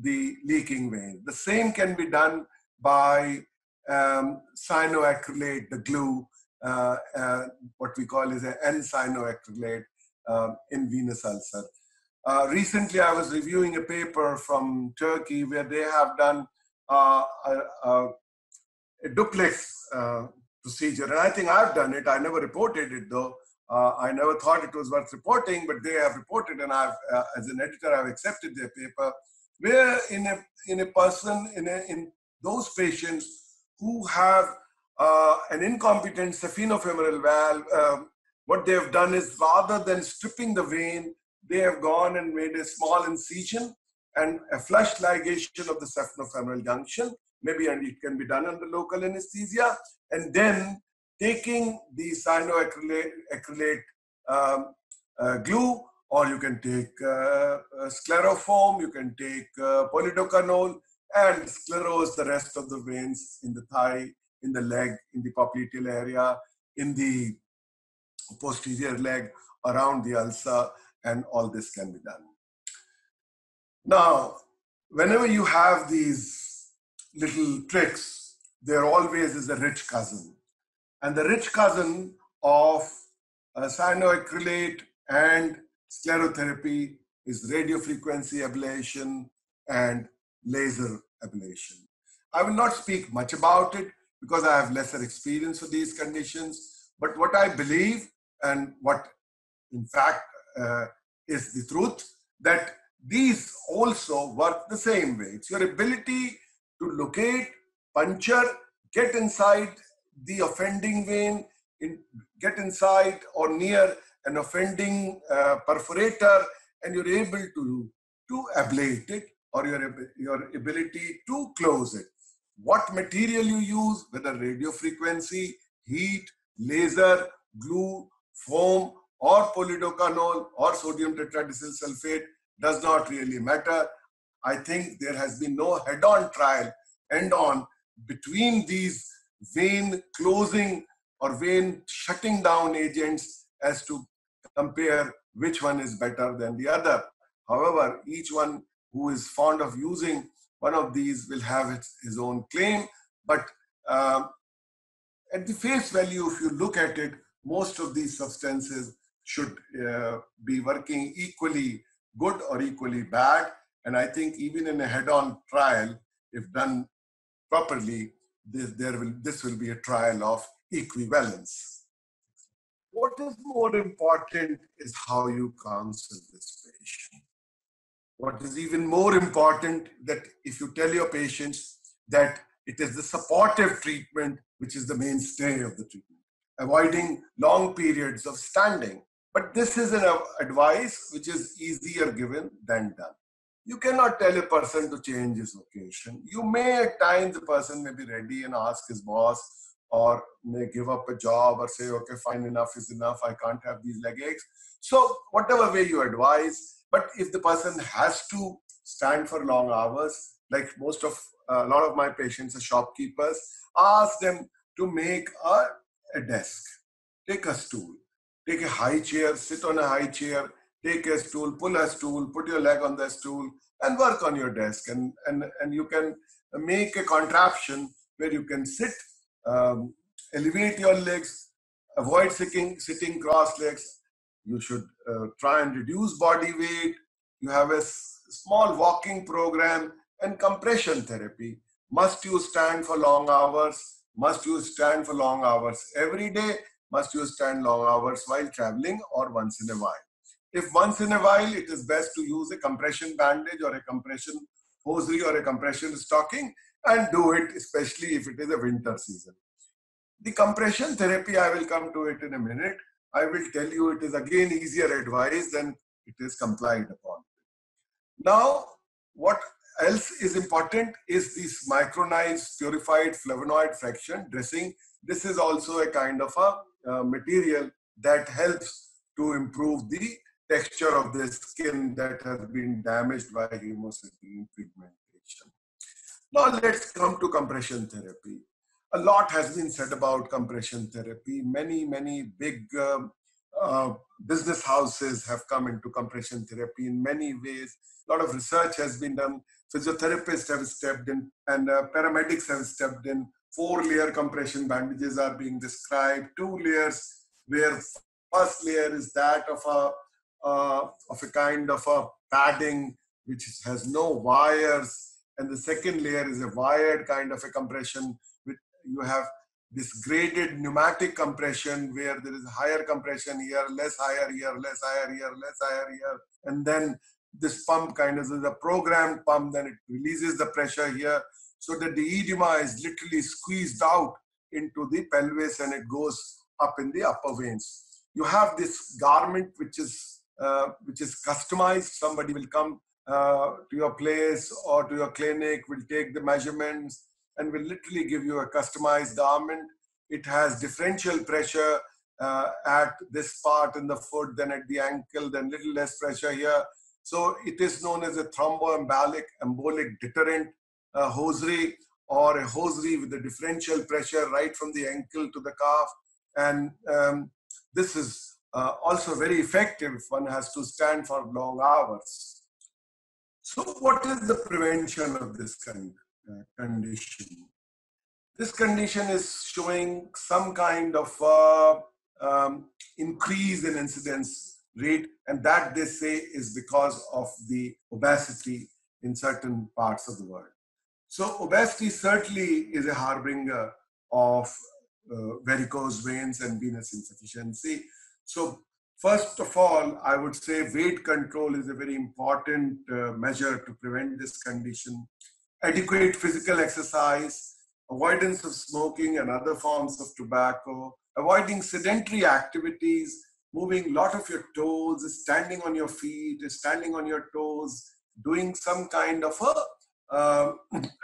the leaking vein. The same can be done by um, cyanoacrylate, the glue, uh, uh, what we call is an N-cyanoacrylate uh, in venous ulcer. Uh, recently, I was reviewing a paper from Turkey where they have done uh, a, a, duplex uh, procedure. And I think I've done it. I never reported it though. Uh, I never thought it was worth reporting, but they have reported, and I've, as an editor, I've accepted their paper. Where in a in a person in a, in those patients who have uh, an incompetent saphenofemoral valve, um, what they have done is rather than stripping the vein, they have gone and made a small incision and a flush ligation of the saphenofemoral junction. Maybe and it can be done under local anesthesia. And then taking the cyanoacrylate acrylate, um, uh, glue, or you can take uh, sclerofoam, you can take uh, and sclerose the rest of the veins in the thigh, in the leg, in the popliteal area, in the posterior leg, around the ulcer, and all this can be done. Now, whenever you have these little tricks, there always is a rich cousin. And the rich cousin of uh, cyanoacrylate and sclerotherapy is radiofrequency ablation and laser ablation. I will not speak much about it because I have lesser experience for these conditions. But what I believe and what in fact uh, is the truth that these also work the same way. It's your ability to locate, puncture, get inside the offending vein, in, get inside or near an offending uh, perforator, and you're able to, to ablate it or your, your ability to close it. What material you use, whether radio frequency, heat, laser, glue, foam, or polidocanol or sodium tetradecyl sulfate does not really matter. I think there has been no head on trial end on between these vein closing or vein shutting down agents as to compare which one is better than the other. However, each one who is fond of using one of these will have its, his own claim. But uh, at the face value, if you look at it, most of these substances should uh, be working equally good or equally bad. And I think even in a head-on trial, if done properly, this, there will, this will be a trial of equivalence. What is more important is how you counsel this patient. What is even more important that if you tell your patients that it is the supportive treatment which is the mainstay of the treatment, avoiding long periods of standing. But this is an advice which is easier given than done. You cannot tell a person to change his vocation. You may at times the person may be ready and ask his boss or may give up a job or say, okay, fine, enough is enough. I can't have these leg aches. So whatever way you advise, but if the person has to stand for long hours, like most of a lot of my patients are shopkeepers, ask them to make a, a desk, take a stool, take a high chair, sit on a high chair, take a stool, pull a stool, put your leg on the stool, and work on your desk. And, and, and you can make a contraption where you can sit, um, elevate your legs, avoid sitting, sitting cross legs. You should uh, try and reduce body weight. You have a small walking program and compression therapy. Must you stand for long hours? Must you stand for long hours every day? Must you stand long hours while traveling or once in a while? If once in a while, it is best to use a compression bandage or a compression hosiery or a compression stocking and do it, especially if it is a winter season. The compression therapy, I will come to it in a minute. I will tell you it is again easier advice than it is complied upon. Now, what else is important is this micronized purified flavonoid fraction dressing. This is also a kind of a uh, material that helps to improve the texture of the skin that has been damaged by hemocysteine pigmentation. Now let's come to compression therapy. A lot has been said about compression therapy. Many, many big um, uh, business houses have come into compression therapy in many ways. A lot of research has been done physiotherapists have stepped in and uh, paramedics have stepped in. Four layer compression bandages are being described, two layers where first layer is that of a, uh, of a kind of a padding which has no wires and the second layer is a wired kind of a compression you have this graded pneumatic compression where there is higher compression here, less higher here, less higher here, less higher here, and then this pump kind of is a programmed pump, then it releases the pressure here so that the edema is literally squeezed out into the pelvis and it goes up in the upper veins. You have this garment which is uh, which is customized. Somebody will come uh, to your place or to your clinic, will take the measurements and will literally give you a customized garment. It has differential pressure uh, at this part in the foot, then at the ankle, then little less pressure here. So it is known as a thromboembolic embolic deterrent uh, hosiery or a hosiery with a differential pressure right from the ankle to the calf. And um, this is uh, also very effective if one has to stand for long hours. So what is the prevention of this kind, condition? This condition is showing some kind of uh, um, increase in incidence rate, and that they say is because of the obesity in certain parts of the world. So, obesity certainly is a harbinger of uh, varicose veins and venous insufficiency. So, first of all, I would say weight control is a very important uh, measure to prevent this condition. Adequate physical exercise, avoidance of smoking and other forms of tobacco, avoiding sedentary activities moving a lot of your toes, standing on your feet, standing on your toes, doing some kind of a uh,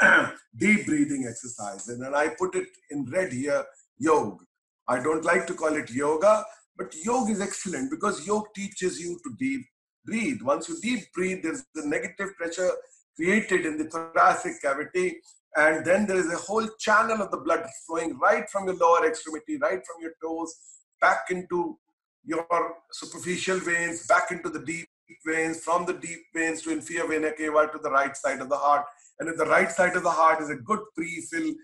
deep breathing exercise. And then I put it in red here, yoga. I don't like to call it yoga, but yoga is excellent because yoga teaches you to deep breathe. Once you deep breathe, there's the negative pressure created in the thoracic cavity And then there is a whole channel of the blood flowing right from your lower extremity, right from your toes, back into your superficial veins, back into the deep veins, from the deep veins to inferior vena cava to the right side of the heart. And if the right side of the heart is a good pre-fill,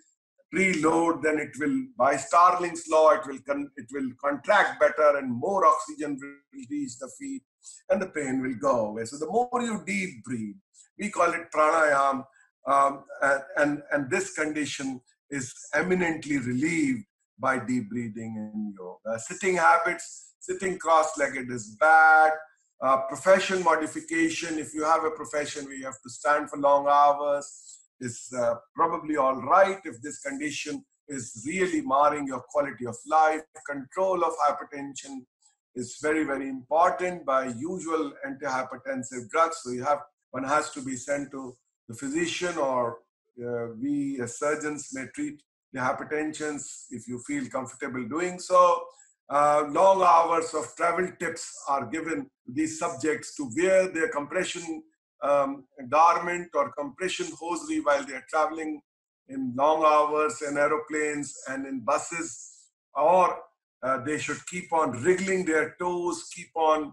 preload, then it will, by Starling's law, it will con- it will contract better and more oxygen will reach the feet and the pain will go away. So the more you deep breathe, we call it pranayam, um, and, and, and this condition is eminently relieved by deep breathing in yoga. Sitting habits, sitting cross-legged is bad. Uh, profession modification, if you have a profession where you have to stand for long hours, is uh, probably all right if this condition is really marring your quality of life. Control of hypertension is very, very important by usual antihypertensive drugs. So you have one has to be sent to the physician or uh, we as surgeons may treat the hypertensions if you feel comfortable doing so. Uh, long hours of travel tips are given these subjects to wear their compression um, garment or compression hosiery while they are traveling in long hours in aeroplanes and in buses, or uh, they should keep on wriggling their toes, keep on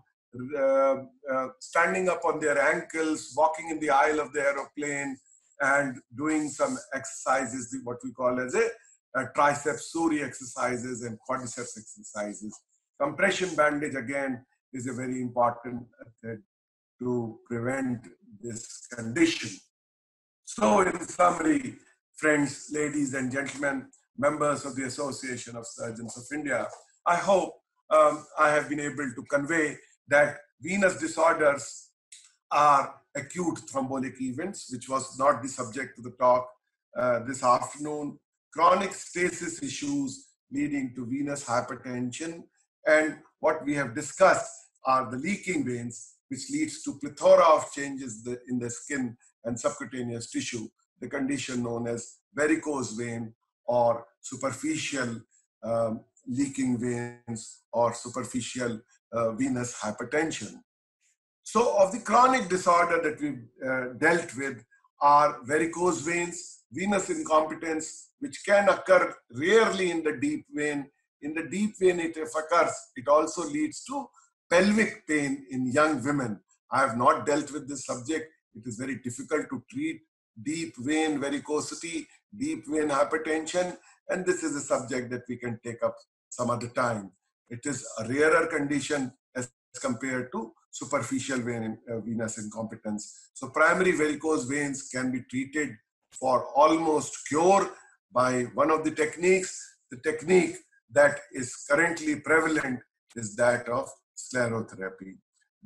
standing up on their ankles, walking in the aisle of the aeroplane, and doing some exercises, what we call as a, a triceps surae exercises and quadriceps exercises. Compression bandage again is a very important method to prevent this condition. So, in summary, friends, ladies, and gentlemen, members of the Association of Surgeons of India, I hope um, I have been able to convey that venous disorders are acute thrombotic events, which was not the subject of the talk uh, this afternoon, chronic stasis issues leading to venous hypertension, and what we have discussed are the leaking veins, which leads to plethora of changes in the skin and subcutaneous tissue, the condition known as varicose vein or superficial um, leaking veins or superficial uh, venous hypertension. So, of the chronic disorder that we've uh, dealt with are varicose veins, venous incompetence, which can occur rarely in the deep vein. In the deep vein, it if occurs, it also leads to pelvic pain in young women. I have not dealt with this subject. It is very difficult to treat deep vein varicosity, deep vein hypertension, and this is a subject that we can take up some other time. It is a rarer condition as compared to superficial vein, uh, venous incompetence. So primary varicose veins can be treated for almost cure by one of the techniques. The technique that is currently prevalent is that of sclerotherapy.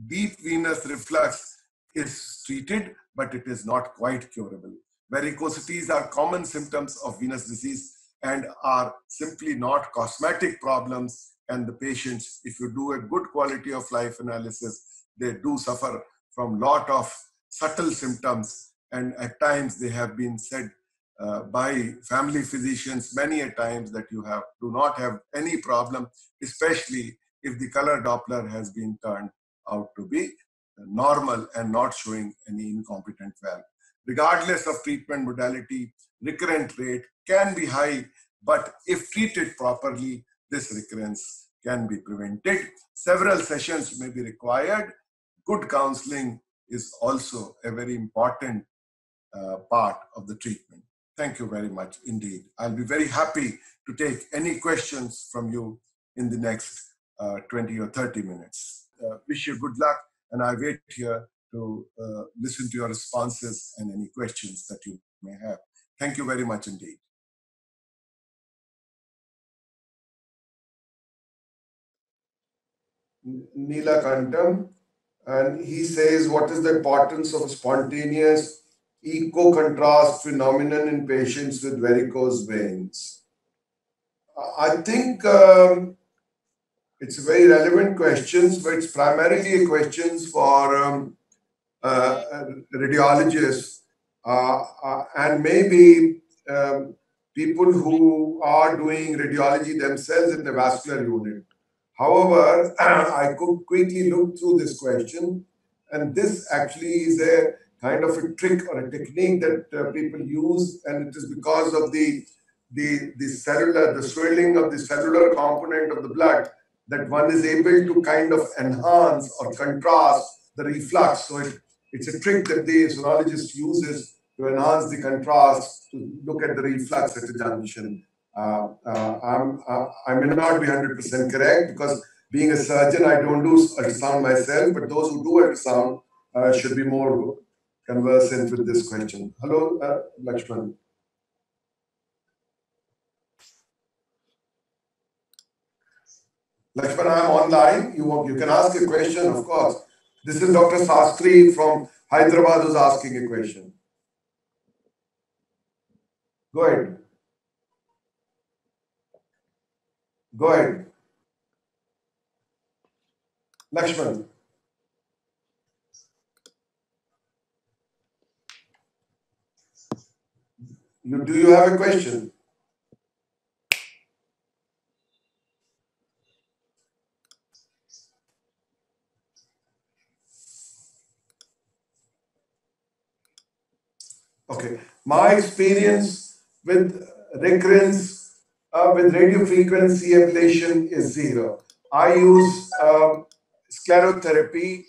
Deep venous reflux is treated, but it is not quite curable. Varicosities are common symptoms of venous disease and are simply not cosmetic problems. And the patients, if you do a good quality of life analysis, they do suffer from lot of subtle symptoms. And at times they have been said uh, by family physicians many a times that you have do not have any problem, especially if the color Doppler has been turned out to be normal and not showing any incompetent valve. Regardless of treatment modality, recurrent rate can be high, but if treated properly, this recurrence can be prevented. Several sessions may be required. Good counseling is also a very important uh, part of the treatment. Thank you very much indeed. I'll be very happy to take any questions from you in the next uh, 20 or 30 minutes. Uh, wish you good luck, and I wait here to uh, listen to your responses and any questions that you may have. Thank you very much indeed. Kantam, and he says, What is the importance of spontaneous echo contrast phenomenon in patients with varicose veins? I think um, it's a very relevant question, but it's primarily a question for um, uh, radiologists uh, uh, and maybe um, people who are doing radiology themselves in the vascular unit. However, I could quickly look through this question, and this actually is a kind of a trick or a technique that uh, people use, and it is because of the the the cellular, the swelling of the cellular component of the blood that one is able to kind of enhance or contrast the reflux. So it, it's a trick that the sonologist uses to enhance the contrast to look at the reflux at a junction. Uh, uh, I'm, uh, I may not be 100% correct because being a surgeon, I don't do ultrasound myself, but those who do ultrasound uh, should be more conversant with this question. Hello, uh, Lakshman. Lakshman, I'm online. You, you can ask a question, of course. This is Dr. Sastri from Hyderabad who's asking a question. Go ahead. Go ahead. Lakshman. You, do you have a question? Okay. My experience with recurrence uh, with radio frequency ablation is zero. I use um, sclerotherapy,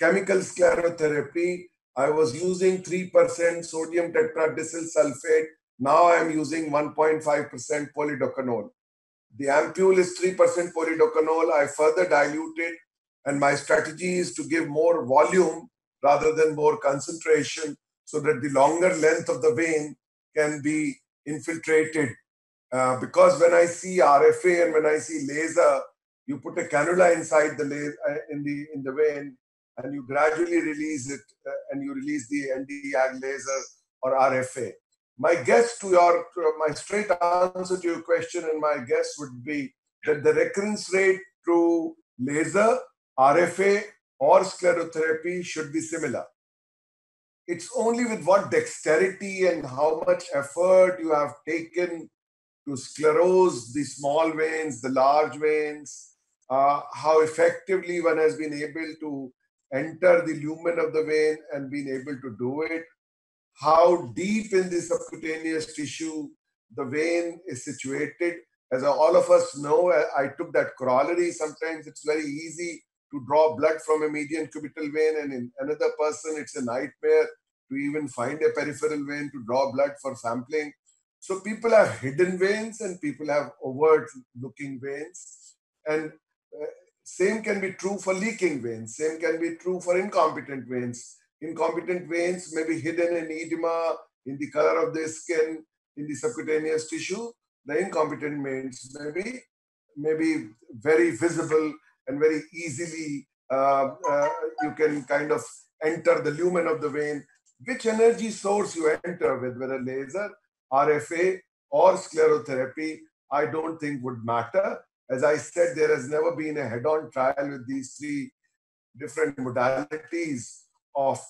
chemical sclerotherapy. I was using 3% sodium tetradecyl sulfate. Now I'm using 1.5% polidocanol. The ampule is 3% polidocanol. I further dilute it, and my strategy is to give more volume rather than more concentration so that the longer length of the vein can be infiltrated. Uh, because when I see RFA and when I see laser, you put a cannula inside the uh, in the in the vein, and you gradually release it, uh, and you release the Nd:YAG laser or RFA. My guess to your to my straight answer to your question, and my guess would be that the recurrence rate through laser, RFA, or sclerotherapy should be similar it's only with what dexterity and how much effort you have taken to sclerose the small veins, the large veins, uh, how effectively one has been able to enter the lumen of the vein and been able to do it, how deep in the subcutaneous tissue the vein is situated. As all of us know, I took that corollary. Sometimes it's very easy to draw blood from a median cubital vein, and in another person, it's a nightmare to even find a peripheral vein to draw blood for sampling. So people have hidden veins and people have overt looking veins. And uh, same can be true for leaking veins. Same can be true for incompetent veins. Incompetent veins may be hidden in edema, in the color of the skin, in the subcutaneous tissue. The incompetent veins may be, may be very visible and very easily uh, uh, you can kind of enter the lumen of the vein which energy source you enter with, whether laser, RFA, or sclerotherapy, I don't think would matter. As I said, there has never been a head on trial with these three different modalities of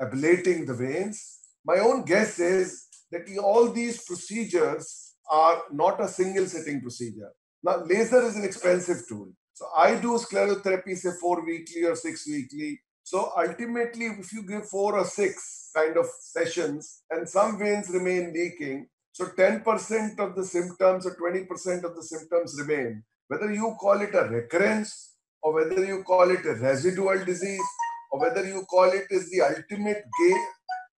ablating the veins. My own guess is that all these procedures are not a single sitting procedure. Now, laser is an expensive tool. So I do sclerotherapy, say four weekly or six weekly. So ultimately, if you give four or six kind of sessions and some veins remain leaking, so 10% of the symptoms or 20% of the symptoms remain. Whether you call it a recurrence or whether you call it a residual disease or whether you call it is the ultimate gain,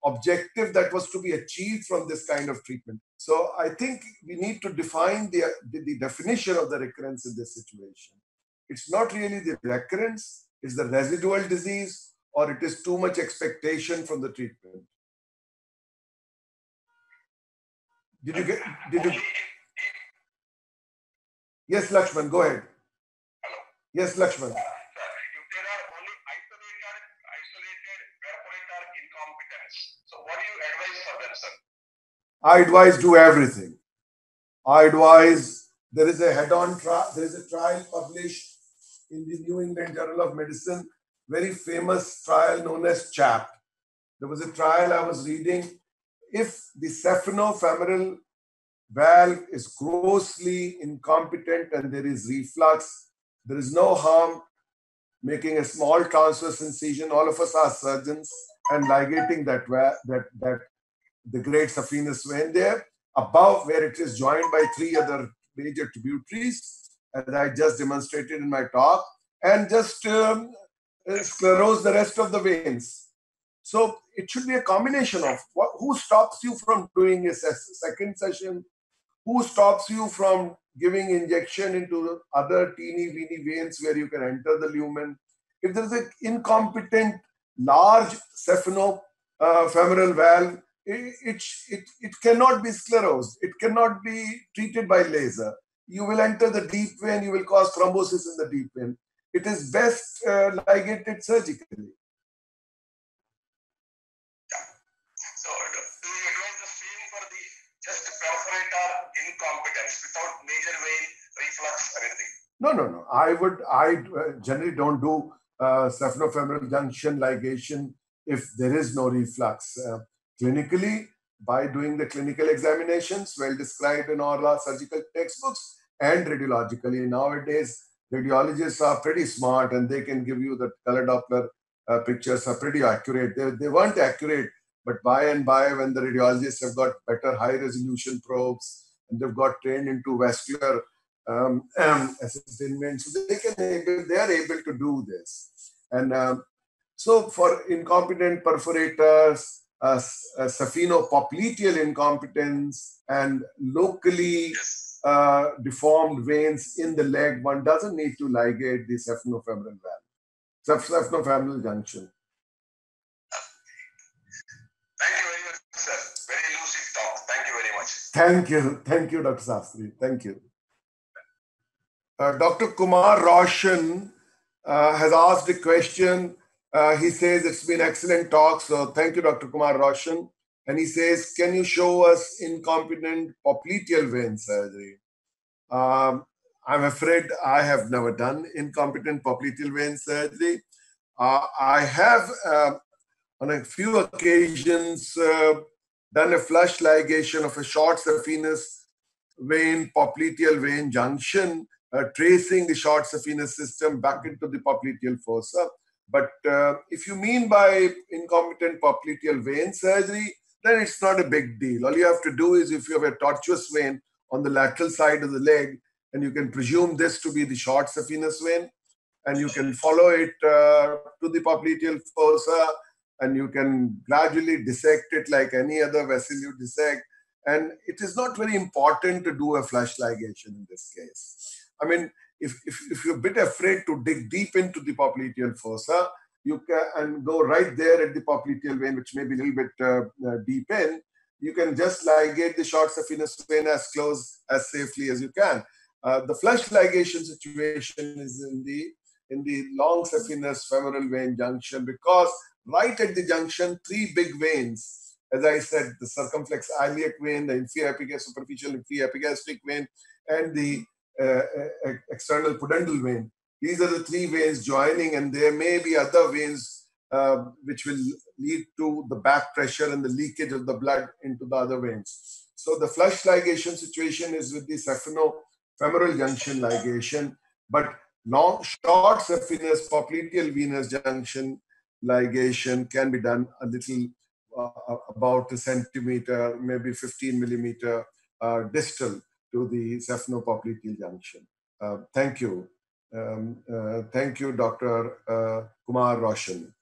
objective that was to be achieved from this kind of treatment. So I think we need to define the, the, the definition of the recurrence in this situation. It's not really the recurrence, is the residual disease or it is too much expectation from the treatment? Did you get, did you? Yes, Lakshman, go ahead. Yes, Lakshman. Uh, so what do you advise for them. I advise do everything. I advise there is a head-on trial. There is a trial published in the New England Journal of Medicine, very famous trial known as CHAP. There was a trial I was reading. If the saphenofemoral valve is grossly incompetent and there is reflux, there is no harm making a small transverse incision. All of us are surgeons. and ligating that that that the great saphenous vein there above where it is joined by three other major tributaries, as I just demonstrated in my talk, and just um, sclerose the rest of the veins. So it should be a combination of what, who stops you from doing a second session, who stops you from giving injection into other teeny weeny veins where you can enter the lumen. If there is an incompetent large saphenofemoral uh, valve, it, it, it, it cannot be sclerosed. It cannot be treated by laser. You will enter the deep vein, you will cause thrombosis in the deep vein. It is best uh, ligated surgically. So do you advise the same for the just perforator incompetence without major vein reflux or anything? No, no, no. I would, I uh, generally don't do uh, saphenofemoral junction ligation if there is no reflux. Uh, clinically, by doing the clinical examinations, well described in all our surgical textbooks, and radiologically. Nowadays, radiologists are pretty smart and they can give you the color Doppler uh, pictures are pretty accurate. They, they weren't accurate, but by and by, when the radiologists have got better high resolution probes and they've got trained into vascular um, um, so they can able, they are able to do this. And um, so for incompetent perforators, uh, uh, incompetence and locally uh, deformed veins in the leg, one doesn't need to ligate the saphenofemoral valve, saphenofemoral junction. Thank you very much, sir. Very lucid talk. Thank you very much. Thank you. Thank you, Dr. Sastry. Thank you. Uh, Dr. Kumar Roshan uh, has asked a question. Uh, he says it's been excellent talk. So thank you, Dr. Kumar Roshan and he says, Can you show us incompetent popliteal vein surgery? Um, I'm afraid I have never done incompetent popliteal vein surgery. Uh, I have, uh, on a few occasions, uh, done a flush ligation of a short saphenous vein, popliteal vein junction, uh, tracing the short saphenous system back into the popliteal fossa. But uh, if you mean by incompetent popliteal vein surgery, then it's not a big deal. All you have to do is if you have a tortuous vein on the lateral side of the leg, and you can presume this to be the short saphenous vein, and you can follow it uh, to the popliteal fossa, and you can gradually dissect it like any other vessel you dissect. And it is not very important to do a flush ligation in this case. I mean, if, if, if you're a bit afraid to dig deep into the popliteal fossa, you can and go right there at the popliteal vein, which may be a little bit uh, uh, deep in. You can just ligate the short saphenous vein as close as safely as you can. Uh, the flush ligation situation is in the in the long saphenous femoral vein junction because right at the junction, three big veins, as I said, the circumflex iliac vein, the inferior epigastric, superficial inferior epigastric vein, and the uh, uh external pudendal vein these are the three veins joining, and there may be other veins uh, which will lead to the back pressure and the leakage of the blood into the other veins. So the flush ligation situation is with the saphenofemoral junction ligation, but long, short saphenous popliteal venous junction ligation can be done a little uh, about a centimeter, maybe 15 millimeter uh, distal to the saphenopopliteal junction. Uh, thank you. Um, uh, thank you, Dr. Uh, Kumar Roshan.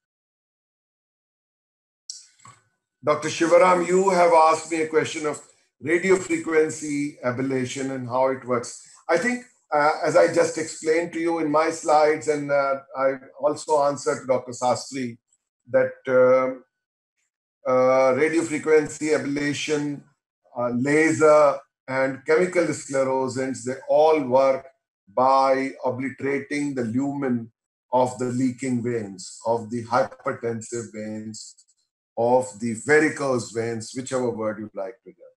Dr. Shivaram, you have asked me a question of radio frequency ablation and how it works. I think, uh, as I just explained to you in my slides, and uh, I also answered Dr. Sastry, that uh, uh, radio frequency ablation, laser, and chemical sclerosants, they all work by obliterating the lumen of the leaking veins, of the hypertensive veins, of the varicose veins, whichever word you like to get.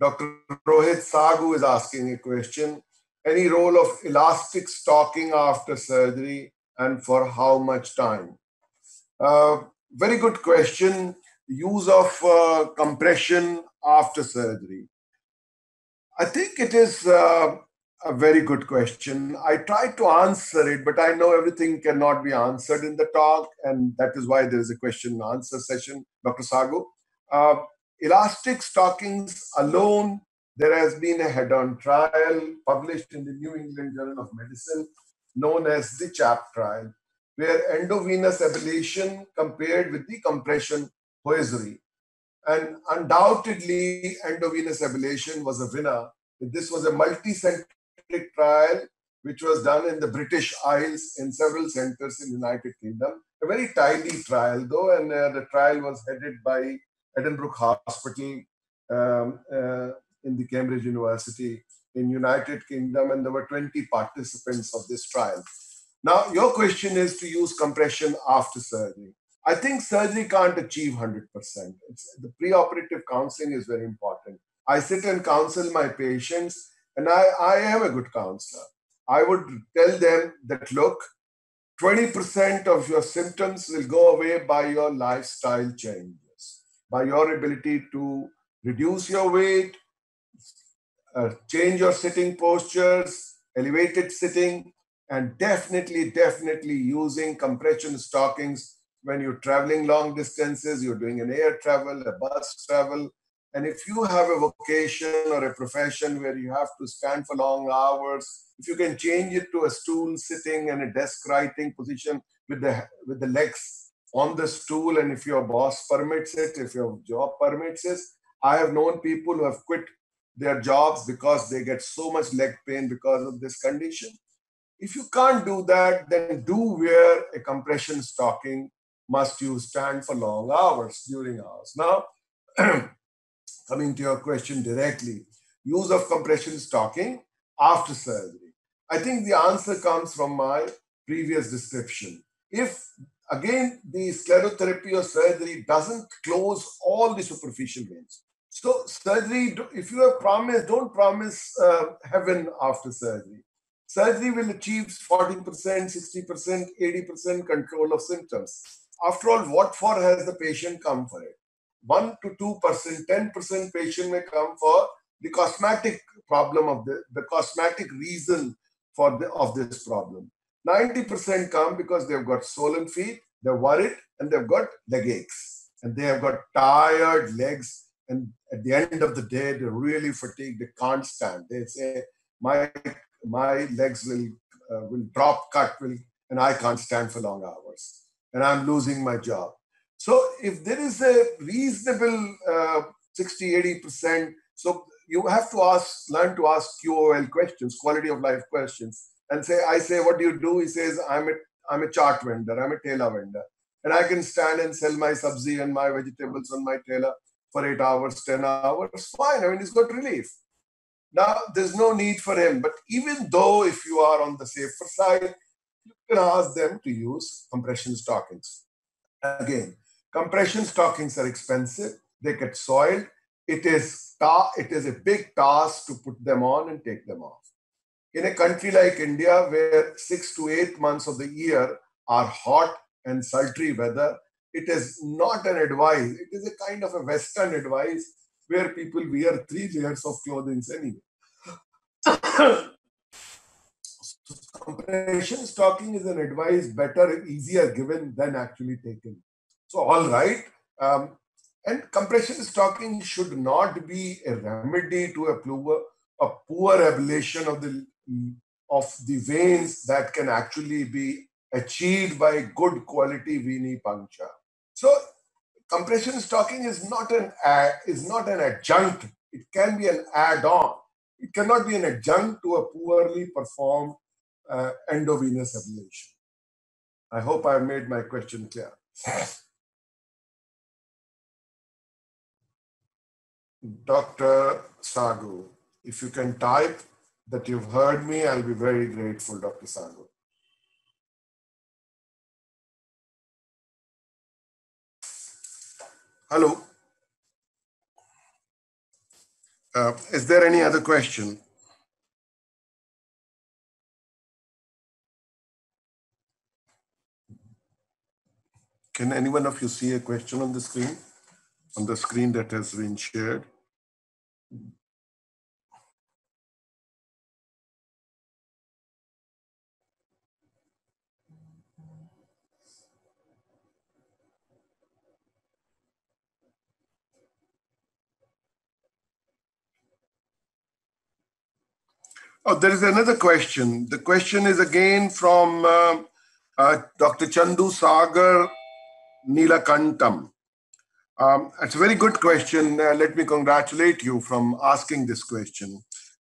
Dr. Rohit Sagu is asking a question. Any role of elastic stocking after surgery and for how much time? Uh, very good question. Use of uh, compression after surgery. I think it is uh, a very good question. I tried to answer it, but I know everything cannot be answered in the talk, and that is why there is a question and answer session, Dr. Sagu. Uh, elastic stockings alone, there has been a head-on trial published in the New England Journal of Medicine, known as the CHAP trial, where endovenous ablation compared with the compression hosiery. And undoubtedly, endovenous ablation was a winner. This was a multi-centric trial which was done in the British Isles in several centers in the United Kingdom. A very tiny trial, though, and uh, the trial was headed by Edinburgh Hospital um, uh, in the Cambridge University in United Kingdom, and there were 20 participants of this trial. Now, your question is to use compression after surgery. I think surgery can't achieve 100%. It's, the preoperative counseling is very important. I sit and counsel my patients, and I, I am a good counselor. I would tell them that look, 20% of your symptoms will go away by your lifestyle changes, by your ability to reduce your weight, uh, change your sitting postures, elevated sitting, and definitely, definitely using compression stockings when you're traveling long distances, you're doing an air travel, a bus travel. And if you have a vocation or a profession where you have to stand for long hours, if you can change it to a stool sitting and a desk writing position with the with the legs on the stool, and if your boss permits it, if your job permits it, I have known people who have quit their jobs because they get so much leg pain because of this condition. If you can't do that, then do wear a compression stocking must you stand for long hours during hours. Now, coming to your question directly, use of compression stocking after surgery. I think the answer comes from my previous description. If again the sclerotherapy or surgery doesn't close all the superficial veins, so surgery, if you have promised, don't promise uh, heaven after surgery. Surgery will achieve 40%, 60%, 80% control of symptoms. After all, what for has the patient come for it? 1 to 2%, 10% patient may come for the cosmetic problem of the, the cosmetic reason for the, of this problem. 90% come because they've got swollen feet, they're worried, and they've got leg aches. And they have got tired legs. And at the end of the day, they're really fatigued. They can't stand. They say, my, my legs will, uh, will drop, cut, will, and I can't stand for long hours and I'm losing my job. So if there is a reasonable uh, 60, 80%, so you have to ask, learn to ask QOL questions, quality of life questions, and say, I say, what do you do? He says, I'm a, I'm a chart vendor, I'm a tailor vendor. And I can stand and sell my sabzi and my vegetables on my tailor for eight hours, 10 hours. Fine. I mean, he's got relief. Now, there's no need for him. But even though if you are on the safer side, you can ask them to use compression stockings. Again, compression stockings are expensive. They get soiled. It is, ta- it is a big task to put them on and take them off. In a country like India, where six to eight months of the year are hot and sultry weather, it is not an advice. It is a kind of a Western advice where people wear three layers of clothing anyway. compression stocking is an advice better, easier given than actually taken. So, all right. Um, and compression stocking should not be a remedy to a poor, a poor ablation of the of the veins that can actually be achieved by good quality venipuncture. So, compression stocking is not an is not an adjunct. It can be an add-on. It cannot be an adjunct to a poorly performed uh, endovenous ablation. I hope I've made my question clear. Dr. Sagu, if you can type that you've heard me, I'll be very grateful, Dr. Sagu. Hello. Uh, is there any other question? Can anyone of you see a question on the screen? on the screen that has been shared. Oh, there is another question. The question is again from uh, uh, Dr. Chandu Sagar Nilakantam. Um, it's a very good question. Uh, let me congratulate you from asking this question.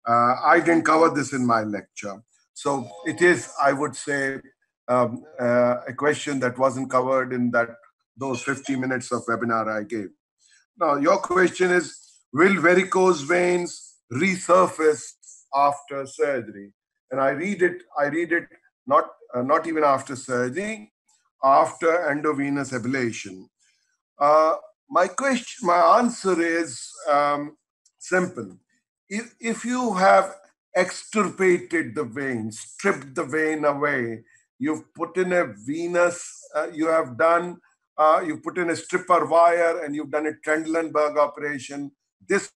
Uh, I didn't cover this in my lecture. So it is, I would say, um, uh, a question that wasn't covered in that those 50 minutes of webinar I gave. Now, your question is, will varicose veins resurface after surgery? And I read it, I read it not, uh, not even after surgery, after endovenous ablation. Uh, my question, my answer is um, simple. If, if you have extirpated the vein, stripped the vein away, you've put in a venous, uh, you have done, uh, you put in a stripper wire and you've done a Trendelenburg operation, this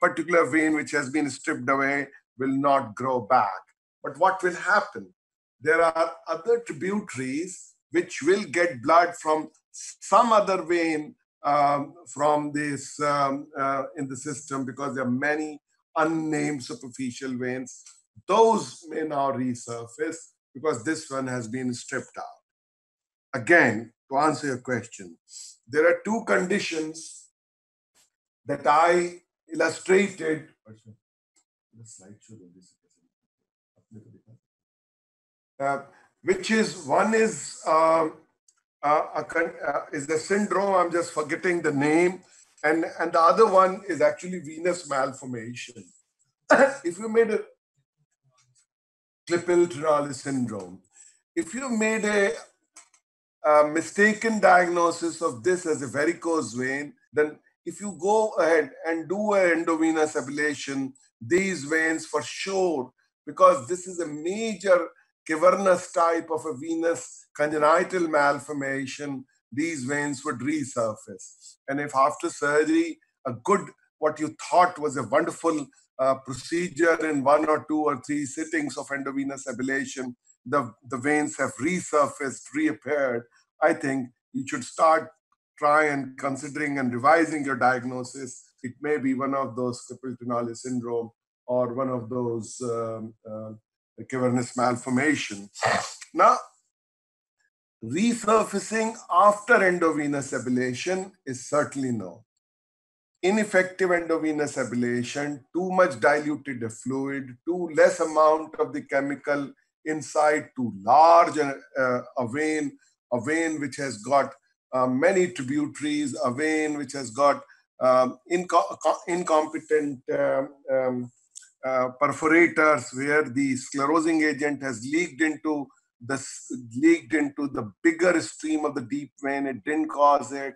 particular vein which has been stripped away will not grow back. But what will happen? There are other tributaries which will get blood from some other vein um, from this um, uh, in the system because there are many unnamed superficial veins. Those may now resurface because this one has been stripped out. Again, to answer your question, there are two conditions that I illustrated. Uh, which is one is uh, uh, uh, is the syndrome. I'm just forgetting the name, and and the other one is actually venous malformation. if you made a Klippel-Trenaunay syndrome, if you made a, a mistaken diagnosis of this as a varicose vein, then if you go ahead and do an endovenous ablation, these veins for sure, because this is a major cavernous type of a venous congenital malformation, these veins would resurface. And if after surgery, a good, what you thought was a wonderful uh, procedure in one or two or three sittings of endovenous ablation, the, the veins have resurfaced, reappeared, I think you should start try and considering and revising your diagnosis. It may be one of those Klippel-Trenaunay syndrome or one of those um, uh, cavernous malformation. Now, resurfacing after endovenous ablation is certainly no. Ineffective endovenous ablation, too much diluted fluid, too less amount of the chemical inside, too large a, uh, a vein, a vein which has got uh, many tributaries, a vein which has got um, inco incompetent um, um, uh, perforators where the sclerosing agent has leaked into the leaked into the bigger stream of the deep vein. It didn't cause it.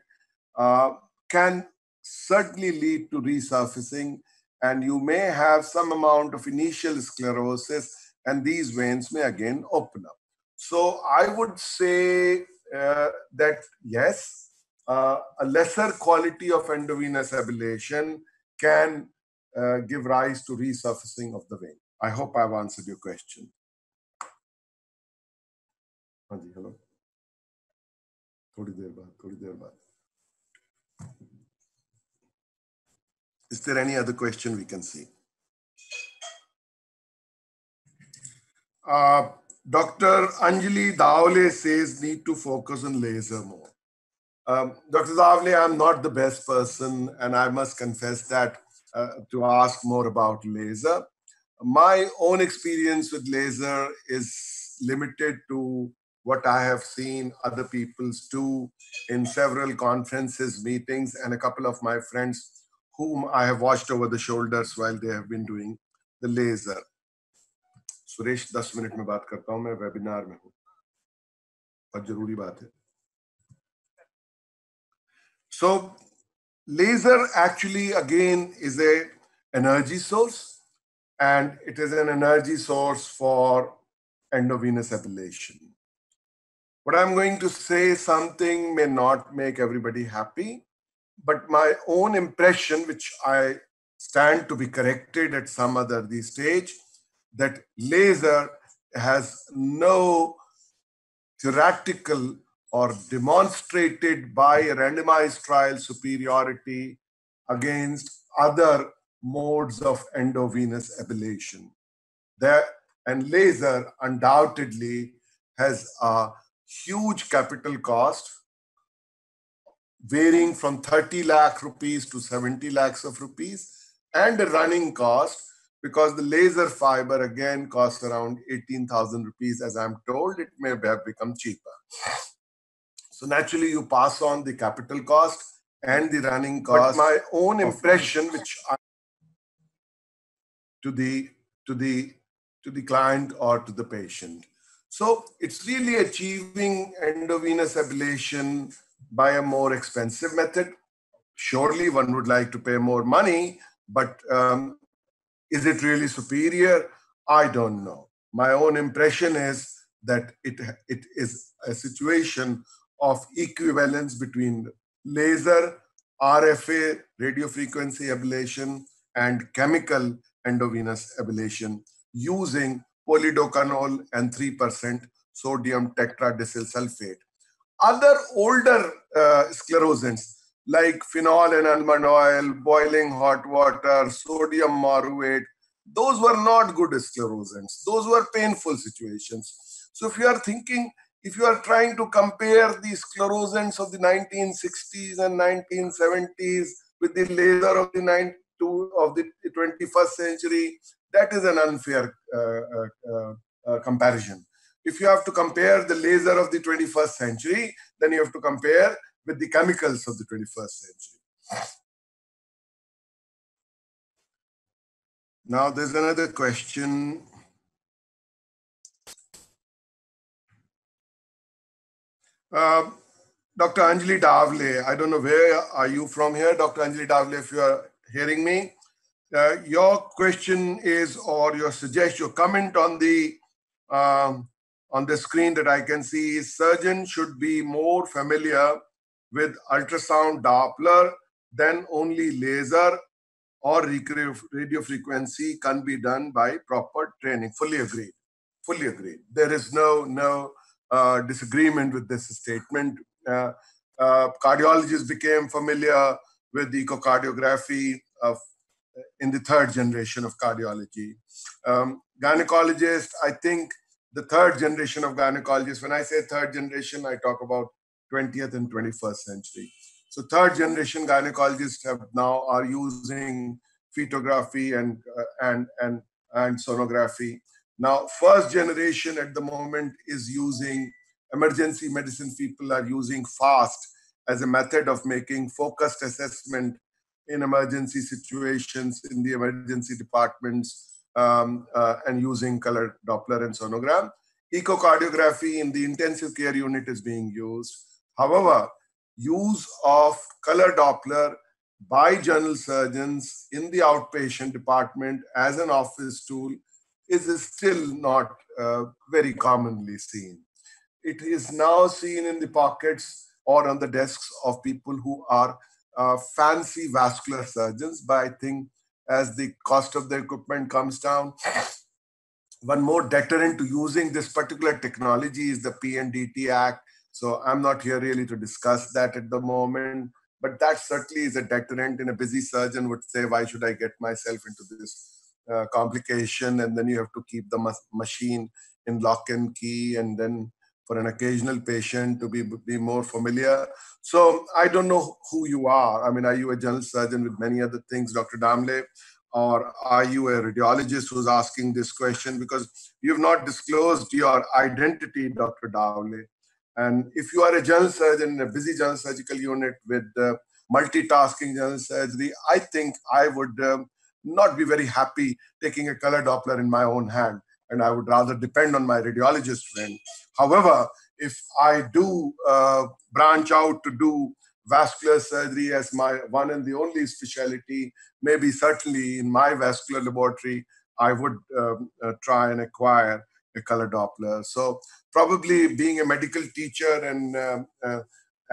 Uh, can certainly lead to resurfacing, and you may have some amount of initial sclerosis, and these veins may again open up. So I would say uh, that yes, uh, a lesser quality of endovenous ablation can uh, give rise to resurfacing of the vein. I hope I've answered your question. hello. Is there any other question we can see? Uh, Dr. Anjali Davle says need to focus on laser more. Um, Dr. Davle, I'm not the best person, and I must confess that to ask more about laser. My own experience with laser is limited to what I have seen other people's do in several conferences, meetings, and a couple of my friends whom I have watched over the shoulders while they have been doing the laser. Suresh दस minute में बात करता हूं मैं webinar में हूं और जरूरी बात है सो laser actually again is a energy source and it is an energy source for endovenous ablation what i'm going to say something may not make everybody happy but my own impression which i stand to be corrected at some other the stage that laser has no theoretical or demonstrated by randomized trial superiority against other modes of endovenous ablation. There and laser undoubtedly has a huge capital cost varying from 30 lakh rupees to 70 lakhs of rupees and a running cost because the laser fiber again costs around 18,000 rupees as I'm told it may have become cheaper. So naturally you pass on the capital cost and the running cost. But my own impression which I, to the to the to the client or to the patient. So it's really achieving endovenous ablation by a more expensive method. Surely one would like to pay more money, but um, is it really superior? I don't know. My own impression is that it, it is a situation of equivalence between laser, RFA, radio frequency ablation, and chemical endovenous ablation using polidocanol and 3% sodium tetradecyl sulfate. Other older uh, sclerosants like phenol and almond oil, boiling hot water, sodium morrhuate, those were not good sclerosants. Those were painful situations. So if you are thinking, if you are trying to compare the sclerosants of the 1960s and 1970s with the laser of the 9 of the 21st century, that is an unfair uh, uh, uh, uh, comparison. If you have to compare the laser of the 21st century, then you have to compare with the chemicals of the 21st century. Now, there's another question. Uh, Dr. Anjali Davle, I don't know where are you from here, Dr. Anjali Davle, if you are hearing me. Uh, your question is, or your suggestion, your comment on the um, on the screen that I can see is surgeon should be more familiar with ultrasound Doppler than only laser or radio frequency can be done by proper training. Fully agreed. Fully agreed. There is no no uh, disagreement with this statement. Uh, uh, cardiologists became familiar with echocardiography of in the third generation of cardiology. Um, gynecologists, I think the third generation of gynecologists, when I say third generation, I talk about 20th and 21st century. So third generation gynecologists have now are using fetography and, uh, and, and, and sonography. Now, first generation at the moment is using emergency medicine people are using FAST as a method of making focused assessment in emergency situations in the emergency departments um, uh, and using color Doppler and sonogram. Echocardiography in the intensive care unit is being used. However, use of color Doppler by general surgeons in the outpatient department as an office tool is still not uh, very commonly seen. It is now seen in the pockets or on the desks of people who are uh, fancy vascular surgeons, but I think as the cost of the equipment comes down, one more deterrent to using this particular technology is the PNDT Act. So I'm not here really to discuss that at the moment, but that certainly is a deterrent. And a busy surgeon would say, "Why should I get myself into this uh, complication?" And then you have to keep the machine in lock and key, and then for an occasional patient to be, be more familiar. So I don't know who you are. I mean, are you a general surgeon with many other things, Dr. Damle? Or are you a radiologist who's asking this question? Because you've not disclosed your identity, Dr. Damle. And if you are a general surgeon in a busy general surgical unit with uh, multitasking general surgery, I think I would um, not be very happy taking a color Doppler in my own hand. And I would rather depend on my radiologist friend However, if I do uh, branch out to do vascular surgery as my one and the only specialty, maybe certainly in my vascular laboratory, I would um, uh, try and acquire a color Doppler. So probably being a medical teacher and um, uh,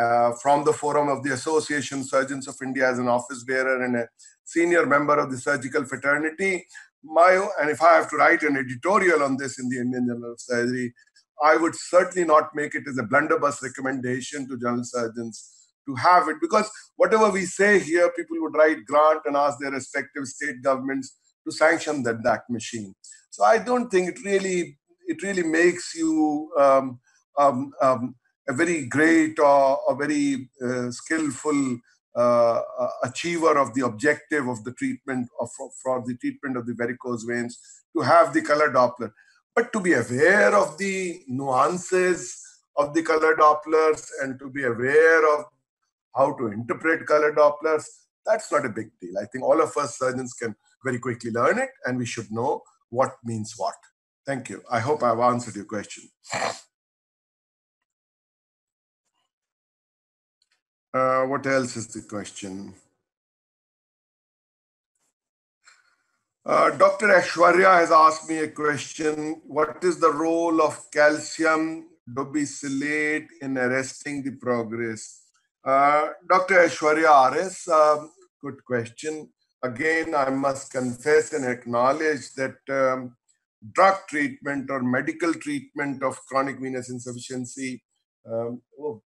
uh, from the forum of the Association Surgeons of India as an office bearer and a senior member of the surgical fraternity, my and if I have to write an editorial on this in the Indian Journal of Surgery, I would certainly not make it as a blunderbuss recommendation to general surgeons to have it because whatever we say here, people would write grant and ask their respective state governments to sanction that, that machine. So I don't think it really it really makes you um, um, um, a very great or a very uh, skillful uh, achiever of the objective of the treatment of for the treatment of the varicose veins to have the color Doppler, but to be aware of the nuances of the color Dopplers and to be aware of how to interpret color Dopplers, that's not a big deal. I think all of us surgeons can very quickly learn it and we should know what means what. Thank you. I hope I've answered your question. Uh, what else is the question? Uh, Dr. Ashwarya has asked me a question. What is the role of calcium dobesilate in arresting the progress? Uh, Dr. Ashwarya RS, um, good question. Again, I must confess and acknowledge that um, drug treatment or medical treatment of chronic venous insufficiency um, oh,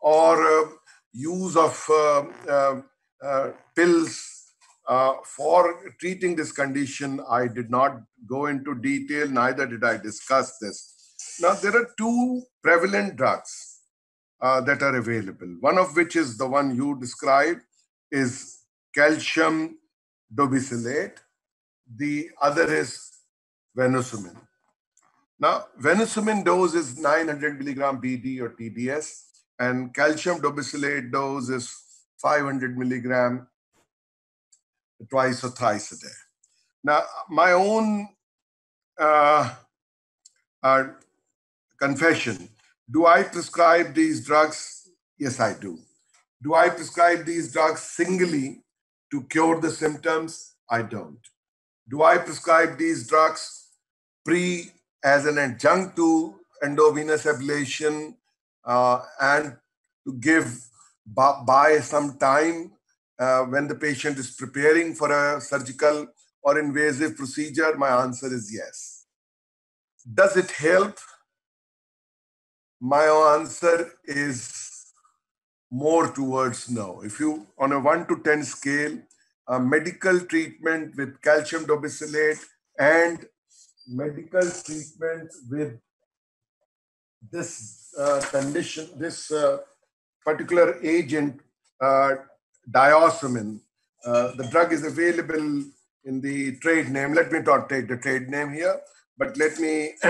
or uh, use of uh, uh, uh pills uh, for treating this condition, I did not go into detail, neither did I discuss this. Now, there are two prevalent drugs uh, that are available, one of which is the one you described, is calcium dobesilate. The other is venosumin. Now, venosumin dose is 900 milligram BD or TDS, and calcium dobesilate dose is 500 milligram twice or thrice a day. Now, my own uh, uh, confession do I prescribe these drugs? Yes, I do. Do I prescribe these drugs singly to cure the symptoms? I don't. Do I prescribe these drugs pre as an adjunct to endovenous ablation uh, and to give by some time uh, when the patient is preparing for a surgical or invasive procedure? My answer is yes. Does it help? My answer is more towards no. If you, on a 1 to 10 scale, a medical treatment with calcium dobesilate and medical treatment with this uh, condition, this uh, particular agent, uh, diosmin. Uh, the drug is available in the trade name. Let me not take the trade name here, but let me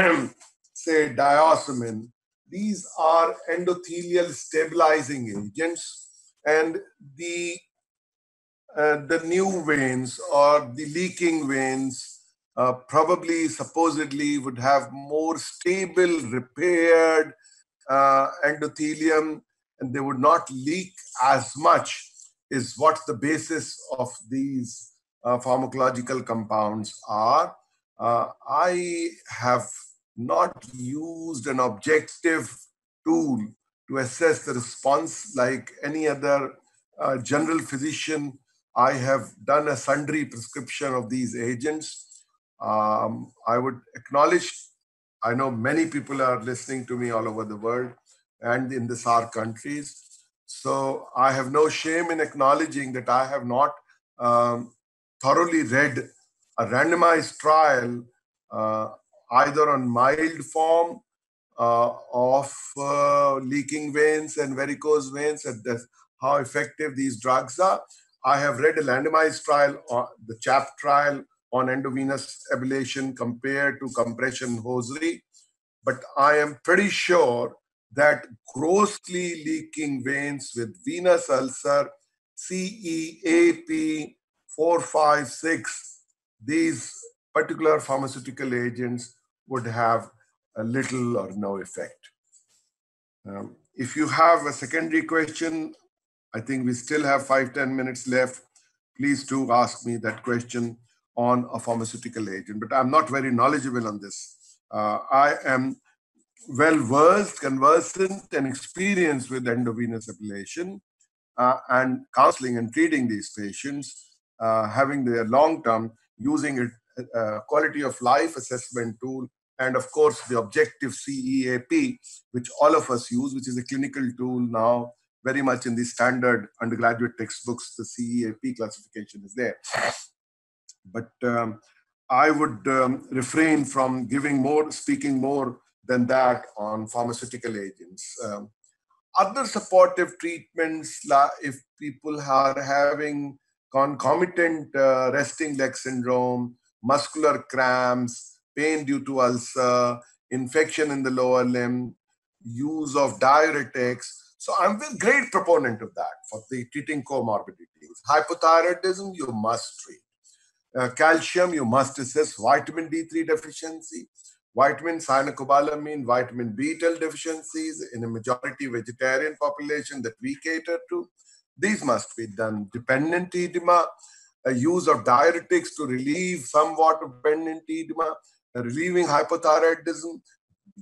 say diosmin. These are endothelial stabilizing agents, and the uh, the new veins or the leaking veins uh, probably supposedly would have more stable repaired uh, endothelium and they would not leak as much is what the basis of these uh, pharmacological compounds are. Uh, I have not used an objective tool to assess the response like any other uh, general physician. I have done a sundry prescription of these agents. Um, I would acknowledge, I know many people are listening to me all over the world and in the SAARC countries. So I have no shame in acknowledging that I have not um, thoroughly read a randomized trial uh, either on mild form uh, of uh, leaking veins and varicose veins and how effective these drugs are. I have read a randomized trial, on the CHAP trial on endovenous ablation compared to compression hosiery, but I am pretty sure that grossly leaking veins with venous ulcer, CEAP 456, these particular pharmaceutical agents would have a little or no effect. Um, if you have a secondary question, I think we still have five ten minutes left. Please do ask me that question on a pharmaceutical agent, but I'm not very knowledgeable on this. Uh, I am well versed, conversant, and experienced with endovenous ablation uh, and counseling and treating these patients, uh, having their long term, using a, a quality of life assessment tool, and of course, the objective CEAP, which all of us use, which is a clinical tool now, very much in the standard undergraduate textbooks, the CEAP classification is there. But um, I would um, refrain from giving more, speaking more than that on pharmaceutical agents. Um, other supportive treatments, if people are having concomitant uh, resting leg syndrome, muscular cramps, pain due to ulcer, infection in the lower limb, use of diuretics. So I'm a great proponent of that for the treating comorbidities. Hypothyroidism, you must treat. Uh, calcium, you must assess vitamin D3 deficiency, vitamin cyanocobalamin, vitamin B12 deficiencies in a majority vegetarian population that we cater to. These must be done. Dependent edema, use of diuretics to relieve somewhat of dependent edema, relieving hypothyroidism,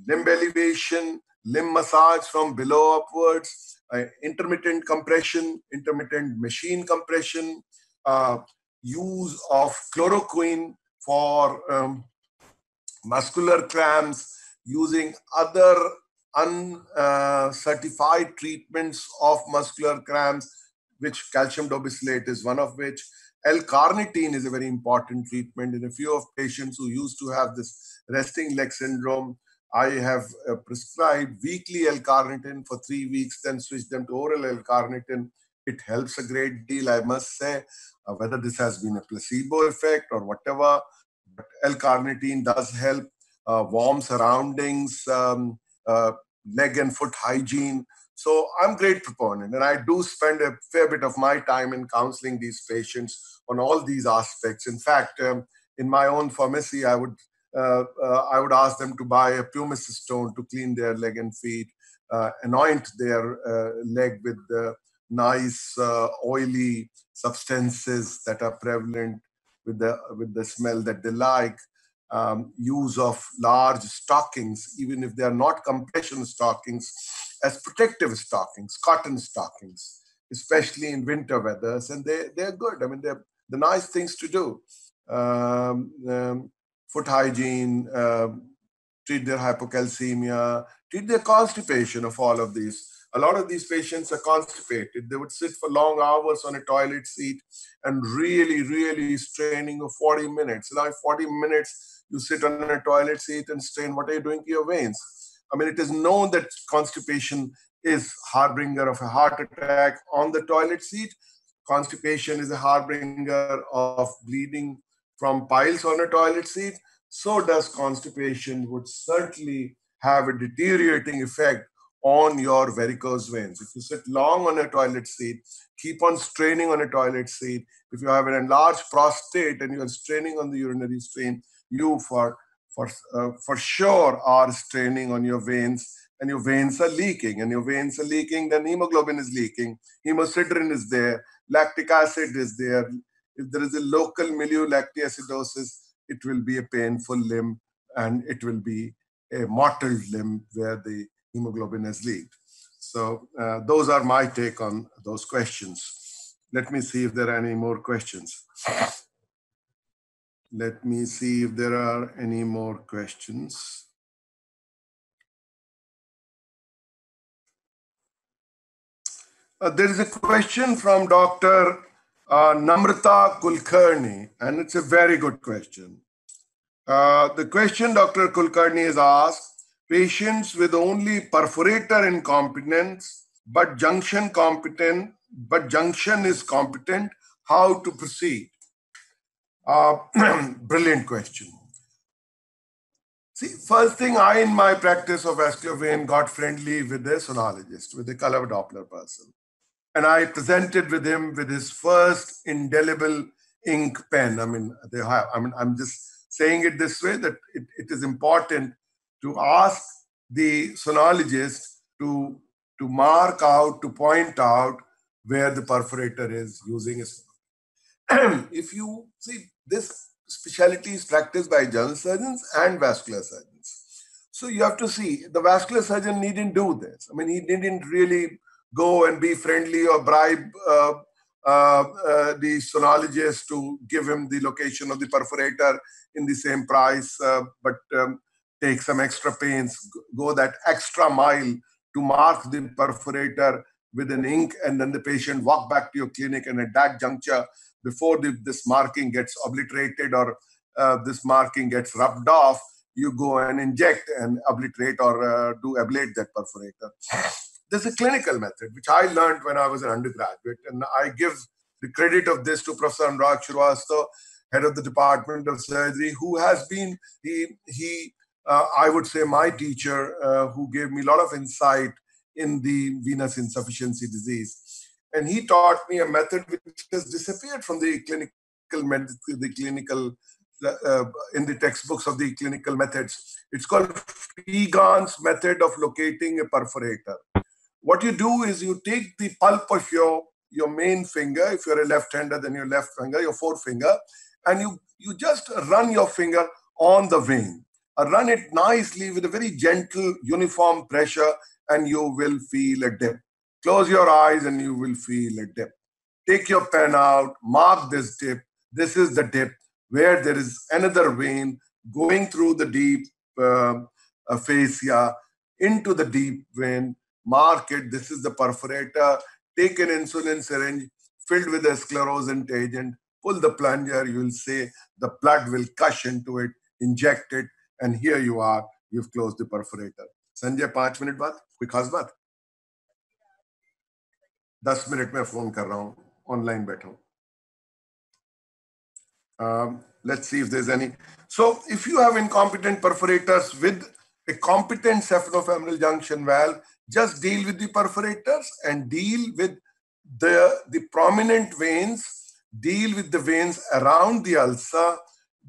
limb elevation, limb massage from below upwards, uh, intermittent compression, intermittent machine compression, uh, use of chloroquine for um, muscular cramps, using other uncertified uh, treatments of muscular cramps, which calcium dobesilate is one of which. L-carnitine is a very important treatment in a few of patients who used to have this resting leg syndrome. I have uh, prescribed weekly L-carnitine for three weeks, then switch them to oral L-carnitine. It helps a great deal, I must say. Uh, whether this has been a placebo effect or whatever, but L-carnitine does help uh, warm surroundings, um, uh, leg and foot hygiene. So I'm a great proponent, and I do spend a fair bit of my time in counseling these patients on all these aspects. In fact, um, in my own pharmacy, I would uh, uh, I would ask them to buy a pumice stone to clean their leg and feet, uh, anoint their uh, leg with the nice uh, oily substances that are prevalent with the with the smell that they like. Um, use of large stockings, even if they are not compression stockings, as protective stockings, cotton stockings, especially in winter weathers, and they they're good. I mean, they're the nice things to do. Um, um, foot hygiene, uh, treat their hypocalcemia, treat their constipation of all of these. A lot of these patients are constipated. They would sit for long hours on a toilet seat and really, really straining of 40 minutes. Now, 40 minutes you sit on a toilet seat and strain, what are you doing to your veins? I mean, it is known that constipation is harbinger of a heart attack on the toilet seat. Constipation is a harbinger of bleeding from piles on a toilet seat. So does constipation would certainly have a deteriorating effect on your varicose veins. If you sit long on a toilet seat, keep on straining on a toilet seat. If you have an enlarged prostate and you are straining on the urinary stream, you for for uh, for sure are straining on your veins and your veins are leaking and your veins are leaking then hemoglobin is leaking hemosiderin is there lactic acid is there if there is a local milieu lactiacidosis it will be a painful limb and it will be a mottled limb where the hemoglobin has leaked. So uh, those are my take on those questions. Let me see if there are any more questions. Let me see if there are any more questions. Uh, there is a question from Dr. Uh, Namrata Kulkarni, and it's a very good question. Uh, the question Dr. Kulkarni has asked patients with only perforator incompetence, but junction competent, but junction is competent, how to proceed? Uh, brilliant question. See, first thing, I in my practice of vascular vein got friendly with a sonologist, with a color Doppler person. And I presented with him with his first indelible ink pen. I mean, they have, I mean, I'm just saying it this way that it, it is important to ask the sonologist to, to mark out, to point out where the perforator is using his. if you see, this specialty is practiced by general surgeons and vascular surgeons. So you have to see the vascular surgeon needn't do this. I mean, he didn't really go and be friendly or bribe uh, uh, uh, the sonologist to give him the location of the perforator in the same price, uh, but um, take some extra pains, go that extra mile to mark the perforator with an ink and then the patient walk back to your clinic and at that juncture before the, this marking gets obliterated or uh, this marking gets rubbed off you go and inject and obliterate or uh, do ablate that perforator. There's a clinical method which i learned when i was an undergraduate and i give the credit of this to professor anurag shrivastava head of the department of surgery who has been he he uh, i would say my teacher uh, who gave me a lot of insight in the venous insufficiency disease. And he taught me a method which has disappeared from the clinical the clinical uh, in the textbooks of the clinical methods. It's called Fegan's method of locating a perforator. What you do is you take the pulp of your your main finger, if you're a left-hander, then your left finger, your forefinger, and you you just run your finger on the vein. Uh, run it nicely with a very gentle, uniform pressure and you will feel a dip. Close your eyes and you will feel a dip. Take your pen out, mark this dip. This is the dip where there is another vein going through the deep uh, fascia into the deep vein. Mark it. This is the perforator. Take an insulin syringe filled with a sclerosant agent. Pull the plunger. You will see the blood will gush into it. Inject it. And here you are, you've closed the perforator. Sanjay पांच minute बाद कोई खास Ten दस minute में phone कर रहा online online um, let's see if there's any. So if you have incompetent perforators with a competent saphenofemoral junction valve, just deal with the perforators and deal with the, the prominent veins, deal with the veins around the ulcer,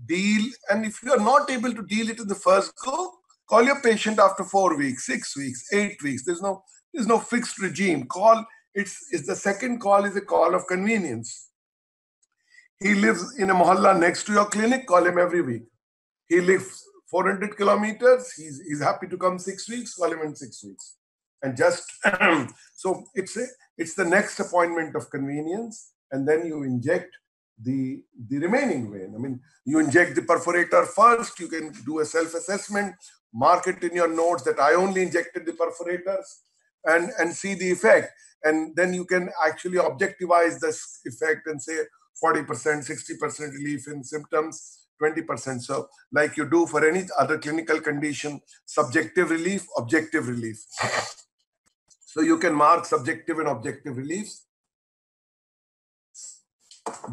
deal and if you are not able to deal it in the first go Call your patient after four weeks, six weeks, eight weeks. There's no there's no fixed regime. Call it's, it's the second call is a call of convenience. He lives in a mohalla next to your clinic. Call him every week. He lives 400 kilometers. He's he's happy to come six weeks. Call him in six weeks, and just so it's a it's the next appointment of convenience, and then you inject the the remaining vein. I mean, you inject the perforator first. You can do a self assessment mark it in your notes that I only injected the perforators and, and see the effect. And then you can actually objectivize this effect and say 40%, 60% relief in symptoms, 20%. So, like you do for any other clinical condition, subjective relief, objective relief. So, you can mark subjective and objective reliefs.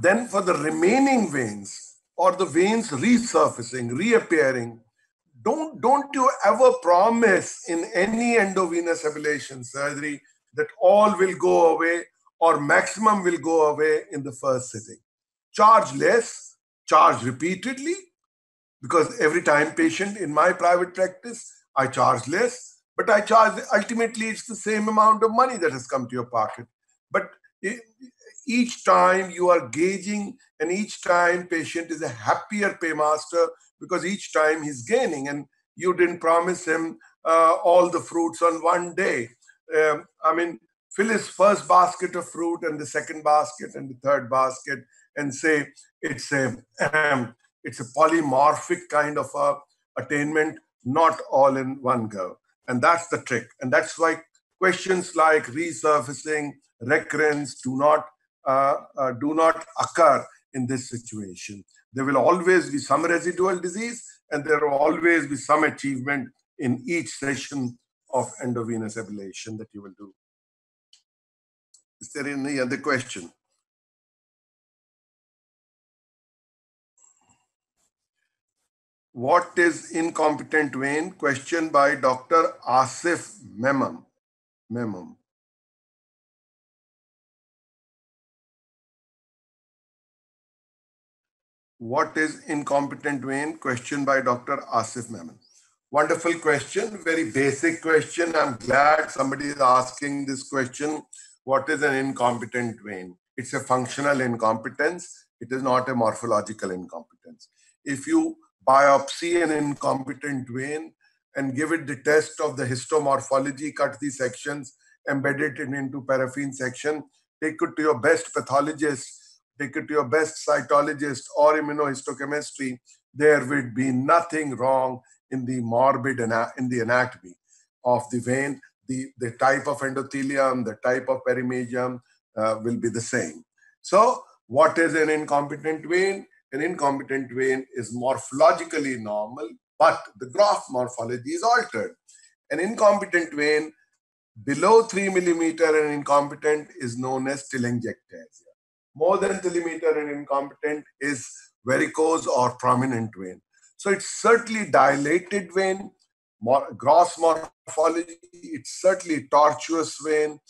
Then, for the remaining veins or the veins resurfacing, reappearing, don't don't you ever promise in any endovenous ablation surgery that all will go away or maximum will go away in the first sitting? Charge less charge repeatedly because every time patient in my private practice i charge less but i charge ultimately it's the same amount of money that has come to your pocket. But each time you are gauging and each time patient is a happier paymaster because each time he's gaining and you didn't promise him uh, all the fruits on one day. Um, I mean, fill his first basket of fruit and the second basket and the third basket and say it's a um, it's a polymorphic kind of a attainment, not all in one go. And that's the trick. And that's why questions like resurfacing, recurrence do not Uh, uh, do not occur in this situation. There will always be some residual disease, and there will always be some achievement in each session of endovenous ablation that you will do. Is there any other question? What is incompetent vein? Question by Dr. Asif Memam. Memam. What is incompetent vein? Question by Dr. Asif Memon. Wonderful question, very basic question. I'm glad somebody is asking this question. What is an incompetent vein? It's a functional incompetence. It is not a morphological incompetence. If you biopsy an incompetent vein and give it the test of the histomorphology, cut the sections, embed it into paraffin section, take it to your best pathologist take it to your best cytologist or immunohistochemistry, there would be nothing wrong in the morbid and in the anatomy of the vein. the, the type of endothelium, the type of perimedium uh, will be the same. So what is an incompetent vein? An incompetent vein is morphologically normal, but the graft morphology is altered. An incompetent vein below 3 millimeter and incompetent is known as telangiectasia. More than 3 millimeter and incompetent is varicose or prominent vein. So it's certainly dilated vein, more, gross morphology, it's certainly tortuous vein,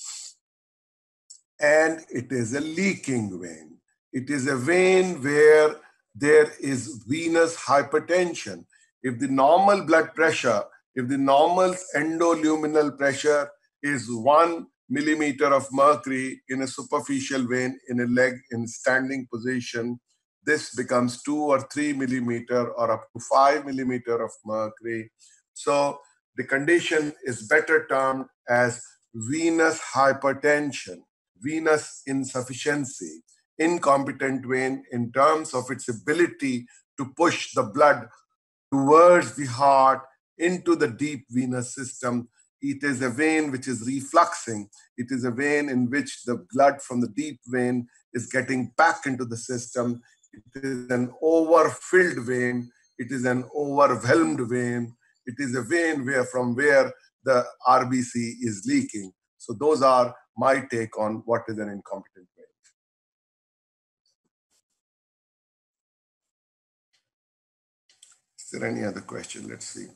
and it is a leaking vein. It is a vein where there is venous hypertension. If the normal blood pressure, if the normal endoluminal pressure is one millimeter of mercury in a superficial vein in a leg in standing position, this becomes two or three millimeter or up to five millimeter of mercury. So the condition is better termed as venous hypertension, venous insufficiency incompetent vein in terms of its ability to push the blood towards the heart into the deep venous system. It is a vein which is refluxing. It is a vein in which the blood from the deep vein is getting back into the system. It is an overfilled vein. It is an overwhelmed vein. It is a vein where from where the RBC is leaking. So those are my take on what is an incompetent vein. Is there any other question? Let's see.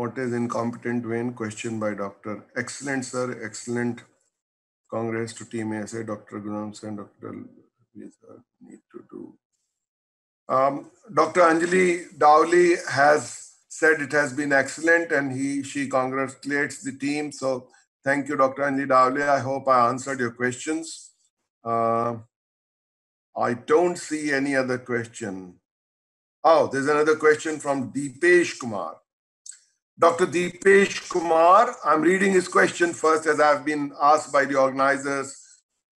What is incompetent vein? Question by Dr. Excellent, sir. Excellent. Congress to Team ASI, Dr. Gunams and Dr. need to do. Um, Dr. Anjali Dowley has said it has been excellent and he she congratulates the team. So thank you, Dr. Anjali Dowley. I hope I answered your questions. Uh, I don't see any other question. Oh, there's another question from Deepesh Kumar. Dr. Deepesh Kumar, I'm reading his question first as I've been asked by the organizers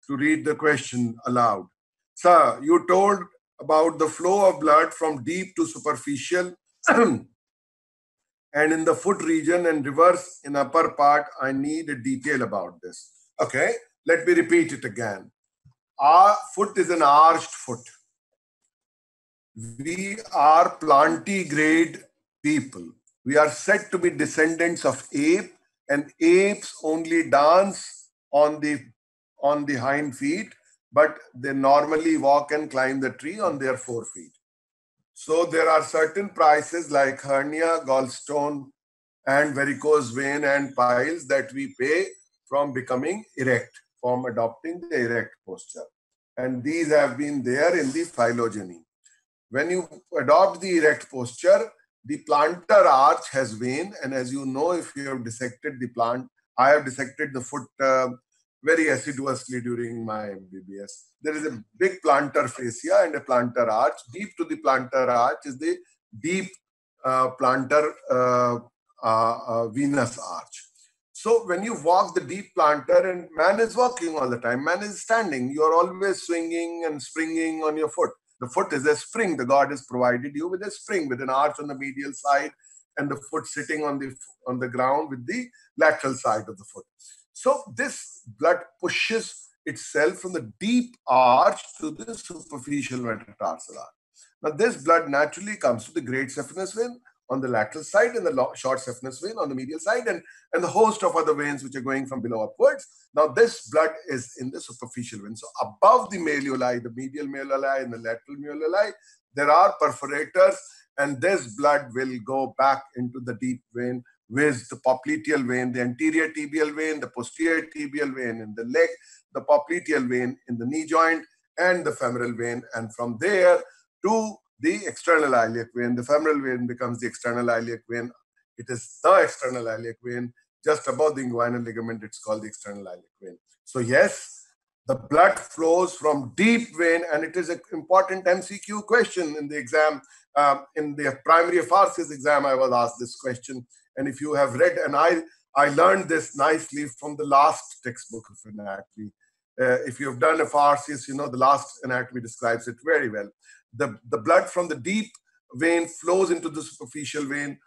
to read the question aloud. Sir, you told about the flow of blood from deep to superficial and in the foot region and reverse in upper part. I need a detail about this. Okay, let me repeat it again. Our foot is an arched foot. We are plantigrade people. We are said to be descendants of ape, and apes only dance on the on the hind feet, but they normally walk and climb the tree on their four feet. So there are certain prices like hernia, gallstone, and varicose vein and piles that we pay from becoming erect from adopting the erect posture. And these have been there in the phylogeny. When you adopt the erect posture, the plantar arch has vein. And as you know, if you have dissected the plant, I have dissected the foot uh, very assiduously during my MBBS. There is a big plantar fascia and a plantar arch. Deep to the plantar arch is the deep uh, plantar uh, uh, uh venous arch. So when you walk the deep plantar and man is walking all the time, man is standing, you're always swinging and springing on your foot. The foot is a spring. The God has provided you with a spring, with an arch on the medial side and the foot sitting on the on the ground with the lateral side of the foot. So this blood pushes itself from the deep arch to the superficial metatarsal arch. Now this blood naturally comes to the great saphenous vein on the lateral side and the short saphenous vein on the medial side and, and the host of other veins which are going from below upwards. Now this blood is in the superficial vein. So above the malleoli, the medial malleoli and the lateral malleoli, there are perforators and this blood will go back into the deep vein with the popliteal vein, the anterior tibial vein, the posterior tibial vein in the leg, the popliteal vein in the knee joint and the femoral vein. And from there to the external iliac vein. The femoral vein becomes the external iliac vein. It is the external iliac vein. Just above the inguinal ligament, it's called the external iliac vein. So yes, the blood flows from deep vein, and it is an important MCQ question in the exam. Um, in the primary FRCS exam, I was asked this question. And if you have read, and I, I learned this nicely from the Last textbook of anatomy. Uh, if you have done a FRCS, you know the Last anatomy describes it very well the, the blood from the deep vein flows into the superficial vein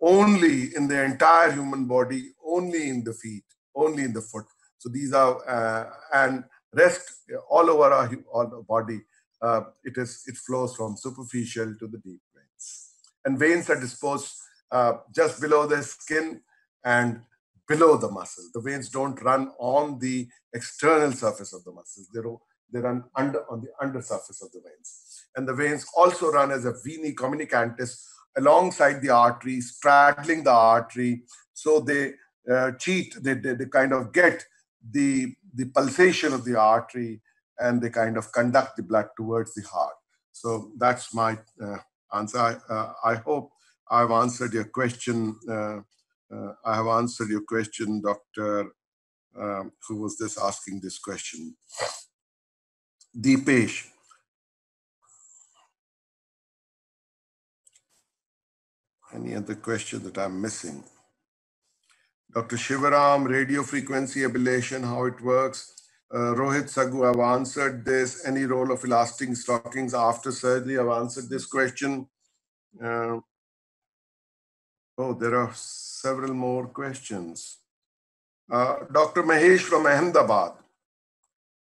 only in the entire human body, only in the feet, only in the foot. So these are, uh, and rest all over our, our body, uh, it is it flows from superficial to the deep veins. And veins are disposed uh, just below the skin and below the muscle. The veins don't run on the external surface of the muscles. They, they run under on the undersurface of the veins. And the veins also run as a vena communicantis alongside the artery, straddling the artery. So they uh, cheat, they, they, they kind of get the, the pulsation of the artery and they kind of conduct the blood towards the heart. So that's my uh, answer. I, uh, I, hope I've answered your question. Uh, uh I have answered your question, Doctor. Um, who was this asking this question? Deepesh. Any other question that I'm missing? Dr. Shivaram, radio frequency ablation, how it works. Uh, Rohit Sagu, I've answered this. Any role of elastic stockings after surgery? I've answered this question. Uh, oh, there are several more questions. Uh, Dr. Mahesh from Ahmedabad.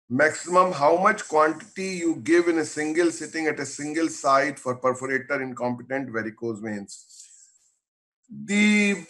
Maximum how much quantity you give in a single sitting at a single site for perforator incompetent varicose veins. The,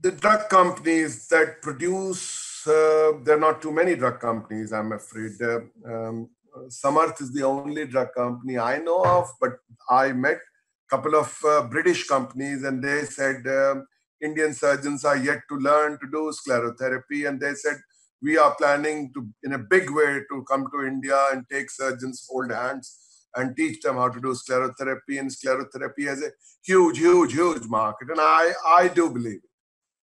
the drug companies that produce uh, there are not too many drug companies, I'm afraid. Uh, um, Samarth is the only drug company I know of, but I met a couple of uh, British companies and they said um, Indian surgeons are yet to learn to do sclerotherapy. And they said, we are planning to, in a big way, to come to India and take surgeons, hold hands, and teach them how to do sclerotherapy. And sclerotherapy has a huge, huge, huge market. And I, I do believe it.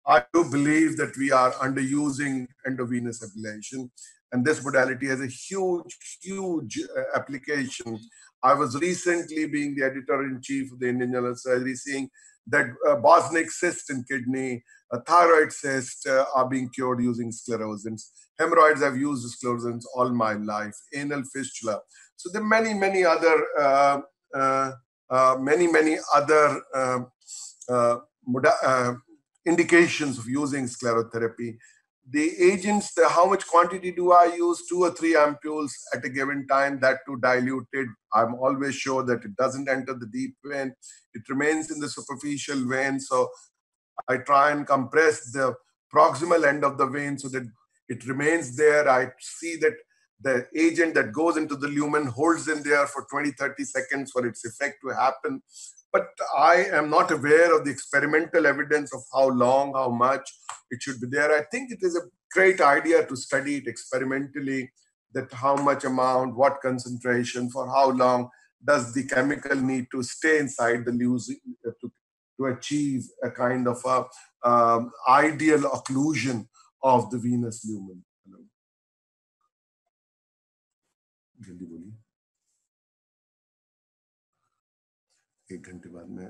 I do believe that we are underusing endovenous ablation, and this modality has a huge, huge uh, application. I was recently being the editor in chief of the Indian Journal of Surgery, seeing that uh, Bosniak cyst in kidney, a thyroid cyst uh, are being cured using sclerosants. Hemorrhoids, I've used sclerosants all my life. Anal fistula. So there are many, many other, uh, uh, uh many, many other um, uh, indications of using sclerotherapy. The agents, the, how much quantity do I use? Two or three ampules at a given time, that to diluted. I'm always sure that it doesn't enter the deep vein. It remains in the superficial vein. So I try and compress the proximal end of the vein so that it remains there. I see that the agent that goes into the lumen holds in there for 20, 30 seconds for its effect to happen but I am not aware of the experimental evidence of how long, how much it should be there. I think it is a great idea to study it experimentally that how much amount, what concentration, for how long does the chemical need to stay inside the loose to, to achieve a kind of a um, ideal occlusion of the venous lumen. एक घंटे बाद मैं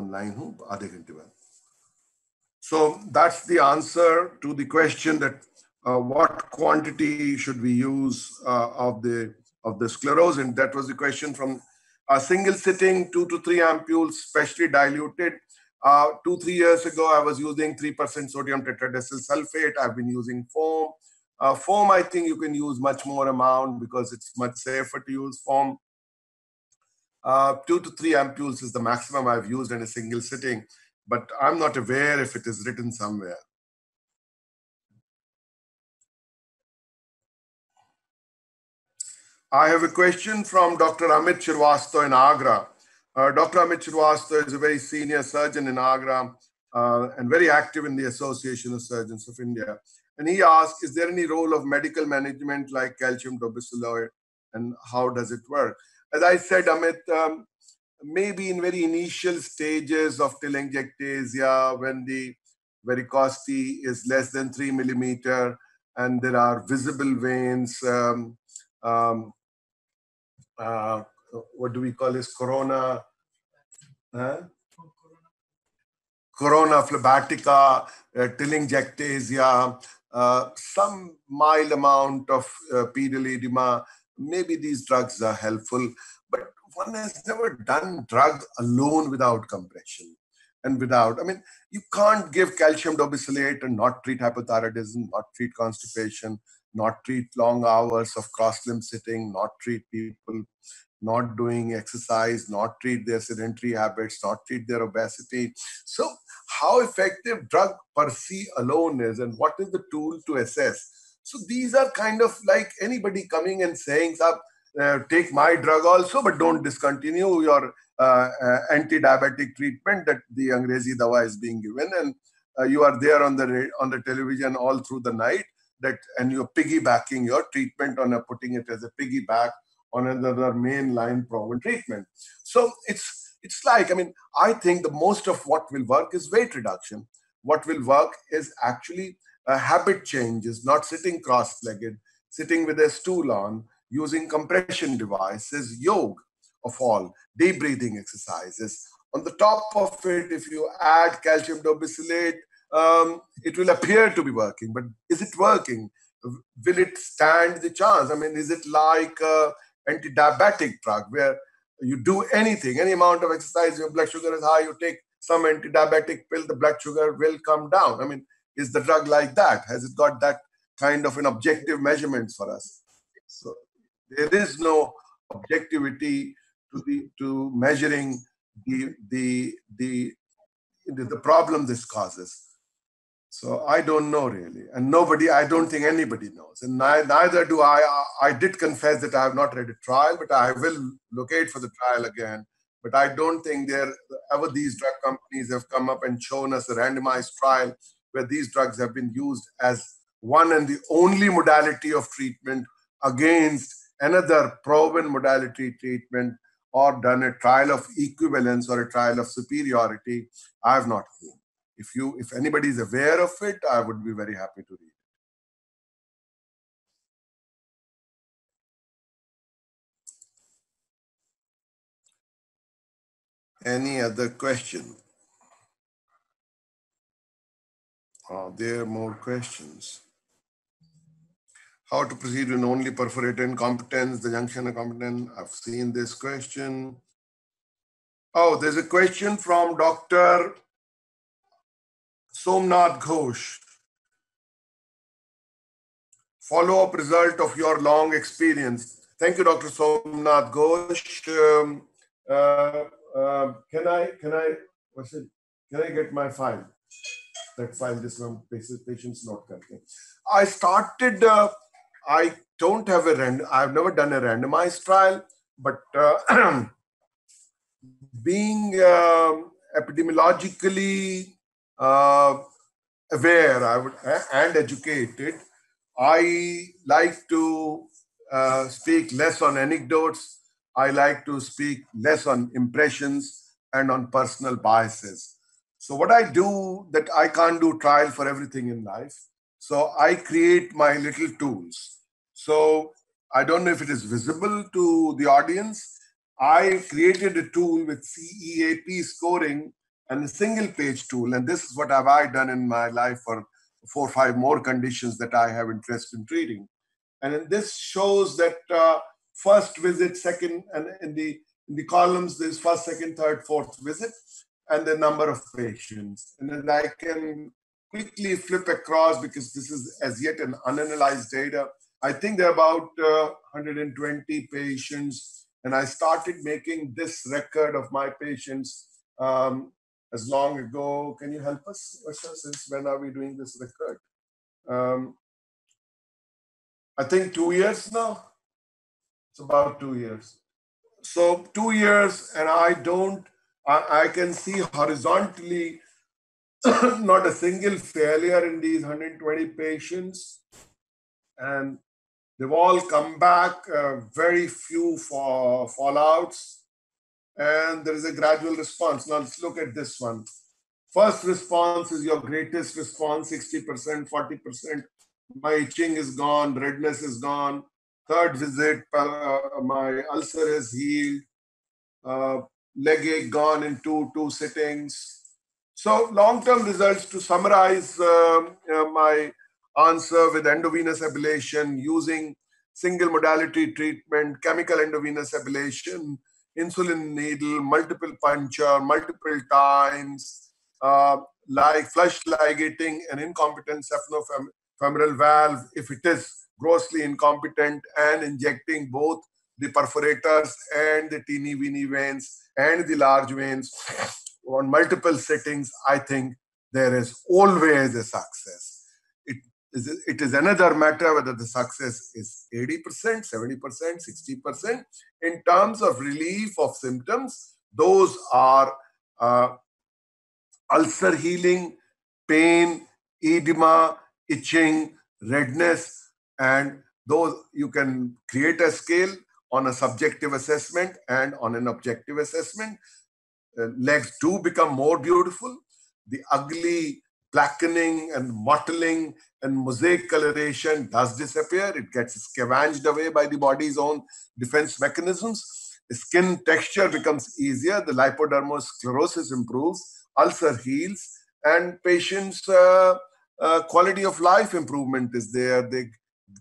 online हूँ आधे घंटे बाद। So that's the answer to the question that what quantity should we use uh, of the of the sclerosant that was the question from a single sitting 2 to 3 ampules specially diluted. Uh, 2 3 years ago i was using 3% sodium tetradecyl sulfate. I've been using foam. Uh, foam i think you can use much more amount because it's much safer to use foam uh, two to three ampules is the maximum I've used in a single sitting, but I'm not aware if it is written somewhere. I have a question from Dr. Amit Srivastava in Agra. Uh, Dr. Amit Srivastava is a very senior surgeon in Agra uh, and very active in the Association of Surgeons of India. And he asked, is there any role of medical management like calcium dobesilate and how does it work? As I said, Amit, um, maybe in very initial stages of telangiectasia, when the varicosity is less than three millimeter and there are visible veins, um, um, uh, what do we call this? Corona, huh? corona phlebectatica, uh, telangiectasia, uh, some mild amount of uh, pedal edema, maybe these drugs are helpful, but one has never done drug alone without compression. and without. I mean, you can't give calcium dobesilate and not treat hypothyroidism, not treat constipation, not treat long hours of cross limb sitting, not treat people not doing exercise, not treat their sedentary habits, not treat their obesity. So, how effective drug per se alone is, and what is the tool to assess? So, these are kind of like anybody coming and saying, uh, take my drug also, but don't discontinue your uh, uh, anti-diabetic treatment that the Angrezi dawa is being given, and uh, you are there on the on the television all through the night. That and you're piggybacking your treatment on a putting it as a piggyback on another mainline proven treatment. So it's it's like I mean I think the most of what will work is weight reduction. What will work is actually a habit changes, not sitting cross-legged, sitting with a stool on, using compression devices, yoga of all, deep breathing exercises. On the top of it, if you add calcium dobesilate, um, it will appear to be working, but is it working? Will it stand the chance? I mean, is it like uh, anti-diabetic drug where you do anything, any amount of exercise, your blood sugar is high, you take some anti-diabetic pill, the blood sugar will come down. I mean, is the drug like that? Has it got that kind of an objective measurements for us? So there is no objectivity to the to measuring the the the the problem this causes. So I don't know really, and nobody, I don't think anybody knows, and neither do I. I did confess that I have not read a trial, but I will locate for the trial again. But I don't think there ever these drug companies have come up and shown us a randomized trial where these drugs have been used as one and the only modality of treatment against another proven modality treatment or done a trial of equivalence or a trial of superiority. I have not seen if you if anybody is aware of it i would be very happy to read any other question are there more questions how to proceed when only perforated incompetence the junction incompetence i've seen this question oh there's a question from dr Somnath Ghosh. Follow up result of your long experience. Thank you, Dr. Somnath Ghosh. Um, uh, uh, can I can I what's it? Can I get my file? That file, this one, patient's not Karke. I started. Uh, I don't have a random. I've never done a randomized trial, but uh, being um, epidemiologically uh, aware I would, and educated, I like to uh, speak less on anecdotes. I like to speak less on impressions and on personal biases. So what I do that I can't do trial for everything in life. So I create my little tools. So I don't know if it is visible to the audience. I created a tool with CEAP scoring and a single page tool. And this is what have I done in my life for four or five more conditions that I have interest in treating. And this shows that uh, first visit, second, and in the in the columns, there's first, second, third, fourth visit, and the number of patients. And then I can quickly flip across because this is as yet an unanalyzed data. I think there are about uh, 120 patients, and I started making this record of my patients um, as long ago. Can you help us, since when are we doing this record? Um, I think two years now. It's about two years. So two years, and I don't, I, I can see horizontally not a single failure in these 120 patients. And they've all come back, uh, very few for fallouts and there is a gradual response. Now let's look at this one. First response is your greatest response, 60%, 40%. My itching is gone, redness is gone. Third visit, uh, my ulcer is healed. Uh, leg ache gone in two, two sittings. So long-term results to summarize um, uh, my answer with endovenous ablation using single modality treatment, chemical endovenous ablation, insulin needle, multiple puncture, multiple times, uh, like flush ligating and incompetent saphenofemoral valve, if it is grossly incompetent and injecting both the perforators and the teeny weeny veins and the large veins on multiple settings, I think there is always a success. It is, it is another matter whether the success is 80%, 70%, 60%. In terms of relief of symptoms, those are uh, ulcer healing, pain, edema, itching, redness, and those you can create a scale on a subjective assessment and on an objective assessment. Uh, legs do become more beautiful. The ugly blackening and mottling and mosaic coloration does disappear. It gets scavenged away by the body's own defense mechanisms. The skin texture becomes easier. The lipodermal improves. Ulcer heals. And patients' uh, uh, quality of life improvement is there. They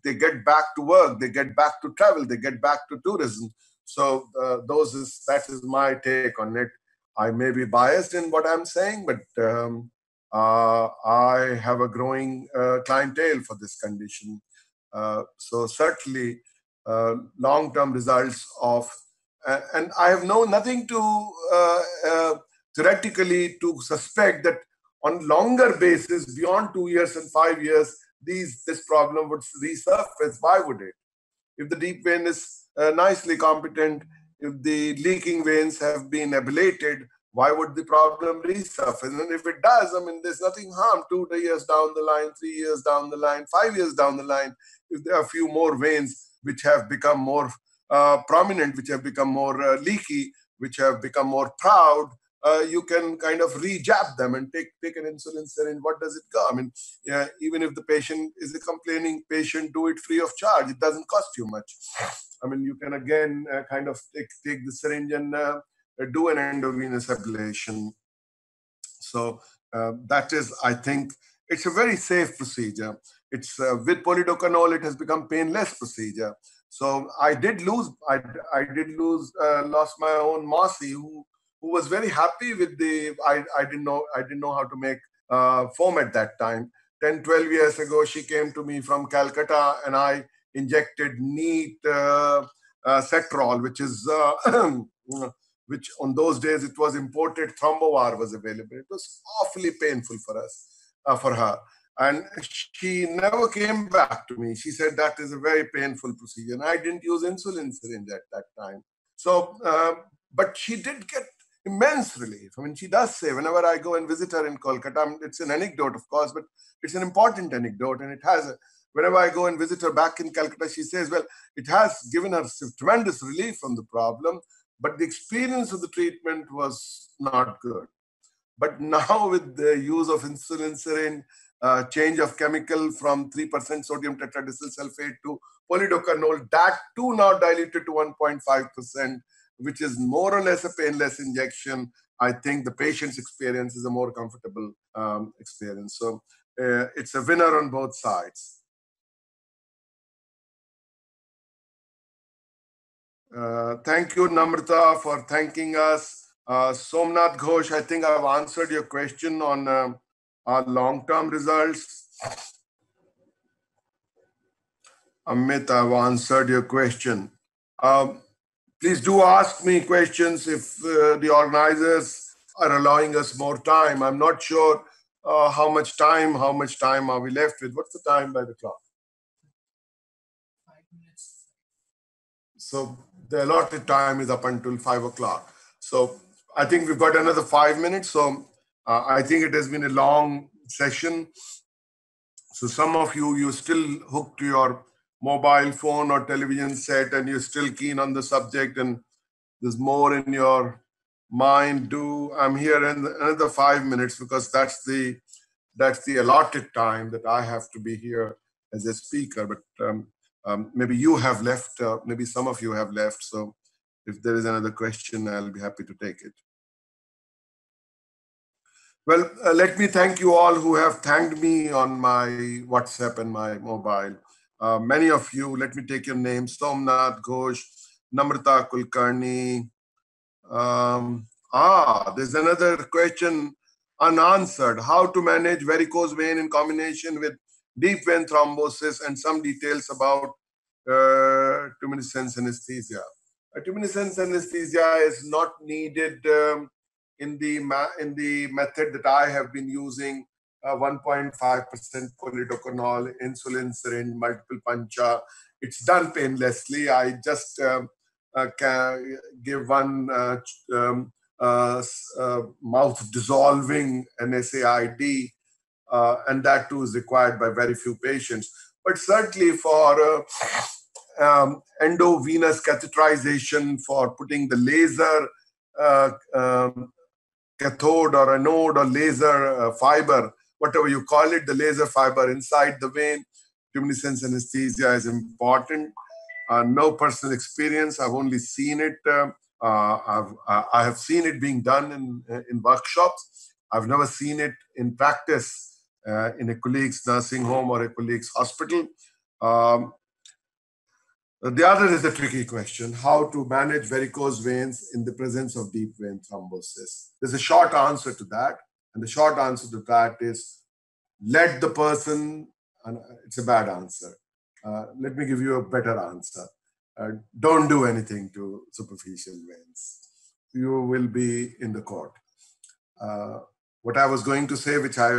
they get back to work, they get back to travel, they get back to tourism. So uh, those is that is my take on it. I may be biased in what I'm saying, but um, uh, I have a growing uh, clientele for this condition. Uh, so certainly, uh, long-term results of, and I have known nothing to uh, theoretically to suspect that on longer basis, beyond two years and five years, these this problem would resurface. Why would it? If the deep vein is uh, nicely competent, if the leaking veins have been ablated, why would the problem resurface? And if it does, I mean, there's nothing harm two years down the line, three years down the line, five years down the line, if there are a few more veins which have become more uh, prominent, which have become more uh, leaky, which have become more proud, uh, you can kind of re-jab them and take take an insulin syringe. What does it go? I mean, yeah, even if the patient is a complaining patient, do it free of charge. It doesn't cost you much. I mean, you can again uh, kind of take take the syringe and uh, do an endovenous ablation. So uh, that is, I think, it's a very safe procedure. It's uh, with polidocanol, it has become painless procedure. So I did lose, I, I did lose, uh, lost my own Mossy, who who was very happy with the I, I didn't know I didn't know how to make uh, foam at that time. 10, 12 years ago, she came to me from Calcutta and I injected neat uh, uh, Setrol, which is uh, which on those days it was imported Thrombovar was available. It was awfully painful for us, uh, for her. And she never came back to me. She said that is a very painful procedure. And I didn't use insulin syringe at that time. So, uh, but she did get immense relief. I mean, she does say whenever I go and visit her in Kolkata, it's an anecdote, of course, but it's an important anecdote, and it has. A, whenever I go and visit her back in Calcutta, she says, "Well, it has given her tremendous relief from the problem, but the experience of the treatment was not good." But now, with the use of insulin syringe, uh, change of chemical from 3% sodium tetradecyl sulfate to polidocanol, that too now diluted to 1.5% which is more or less a painless injection, I think the patient's experience is a more comfortable um, experience. So uh, it's a winner on both sides. Uh, thank you, Namrata, for thanking us. Uh, Somnath Ghosh, I think I've answered your question on uh, our long-term results. Amit, I've answered your question. Um, please do ask me questions if uh, the organizers are allowing us more time. I'm not sure uh, how much time, how much time are we left with? What's the time by the clock? Five minutes. So the allotted time is up until five o'clock. So I think we've got another five minutes. So uh, I think it has been a long session. So some of you, you're still hooked to your mobile phone or television set and you're still keen on the subject and there's more in your mind do i'm here in another five minutes because that's the that's the allotted time that i have to be here as a speaker. But um, um, maybe you have left uh, maybe some of you have left. So if there is another question i'll be happy to take it. Well uh, let me thank you all who have thanked me on my whatsapp and my mobile uh, many of you, let me take your names Somnath Ghosh, Namrata Kulkarni. Um, ah, there's another question unanswered. How to manage varicose vein in combination with deep vein thrombosis and some details about uh, tumescence anesthesia. Uh, tumescence anesthesia is not needed um, in the in the method that I have been using. 1.5% uh, polidocanol, insulin syringe, multiple puncture. It's done painlessly. I just um, uh, can give one uh, um, uh, uh, mouth dissolving NSAID, uh, and that too is required by very few patients. But certainly for um, endovenous catheterization, for putting the laser um, cathode or anode or laser fiber, whatever you call it, the laser fiber inside the vein, tumescence anesthesia is important. Uh, no personal experience. I've only seen it uh, uh, I've, uh, I have seen it being done in, in workshops. I've never seen it in practice uh, in a colleague's nursing home or a colleague's hospital. Um, the other is the tricky question how to manage varicose veins in the presence of deep vein thrombosis. There's a short answer to that. And the short answer to that is let the person, and it's a bad answer. Uh, let me give you a better answer uh, don't do anything to superficial veins. You will be in the court. Uh, what I was going to say, which I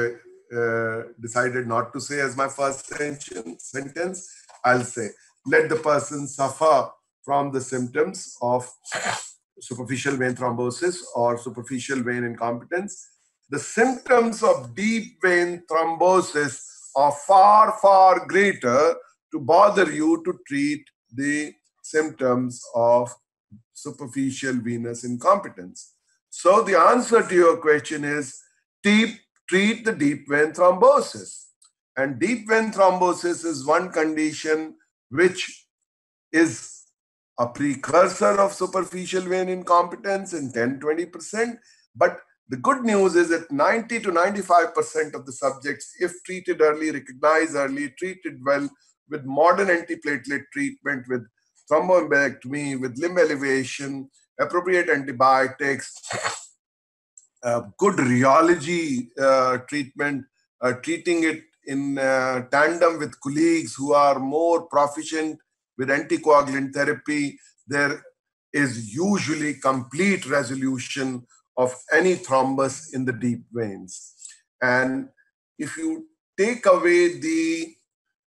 uh, decided not to say as my first sentence, I'll say, let the person suffer from the symptoms of superficial vein thrombosis or superficial vein incompetence. The symptoms of deep vein thrombosis are far, far greater to bother you to treat the symptoms of superficial venous incompetence. So the answer to your question is deep, treat the deep vein thrombosis. And deep vein thrombosis is one condition which is a precursor of superficial vein incompetence in 10 20%. But the good news is that 90 to 95% of the subjects, if treated early, recognized early, treated well with modern antiplatelet treatment, with thromboembolectomy with limb elevation, appropriate antibiotics, uh, good rheology uh, treatment, uh, treating it in uh, tandem with colleagues who are more proficient with anticoagulant therapy, there is usually complete resolution of any thrombus in the deep veins. And if you take away the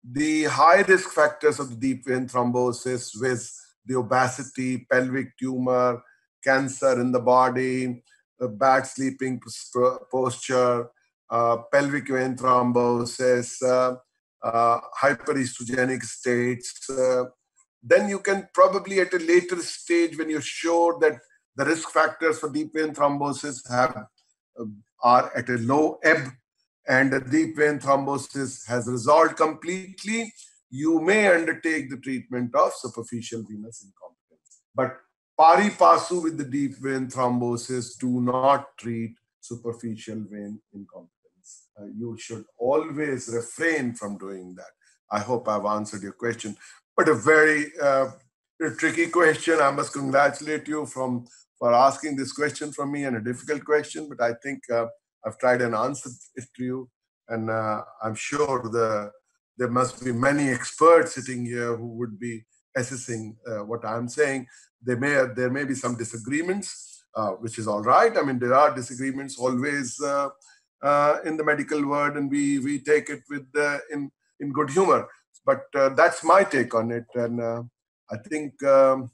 the high risk factors of the deep vein thrombosis with the obesity, pelvic tumor, cancer in the body, bad sleeping posture, uh, pelvic vein thrombosis, uh, uh, hyperestrogenic states, uh, then you can probably at a later stage when you're sure that the risk factors for deep vein thrombosis have uh, are at a low ebb and the deep vein thrombosis has resolved completely, you may undertake the treatment of superficial venous incompetence. But pari passu with the deep vein thrombosis, do not treat superficial vein incompetence. Uh, you should always refrain from doing that. I hope I've answered your question, but a very uh, tricky question. I must congratulate you from for asking this question from me and a difficult question, but I think uh, I've tried and answered it to you, and uh, I'm sure the there must be many experts sitting here who would be assessing uh, what I'm saying. There may there may be some disagreements, uh, which is all right. I mean, there are disagreements always uh, uh, in the medical world, and we we take it with in in good humor. But that's my take on it, and I think. Um,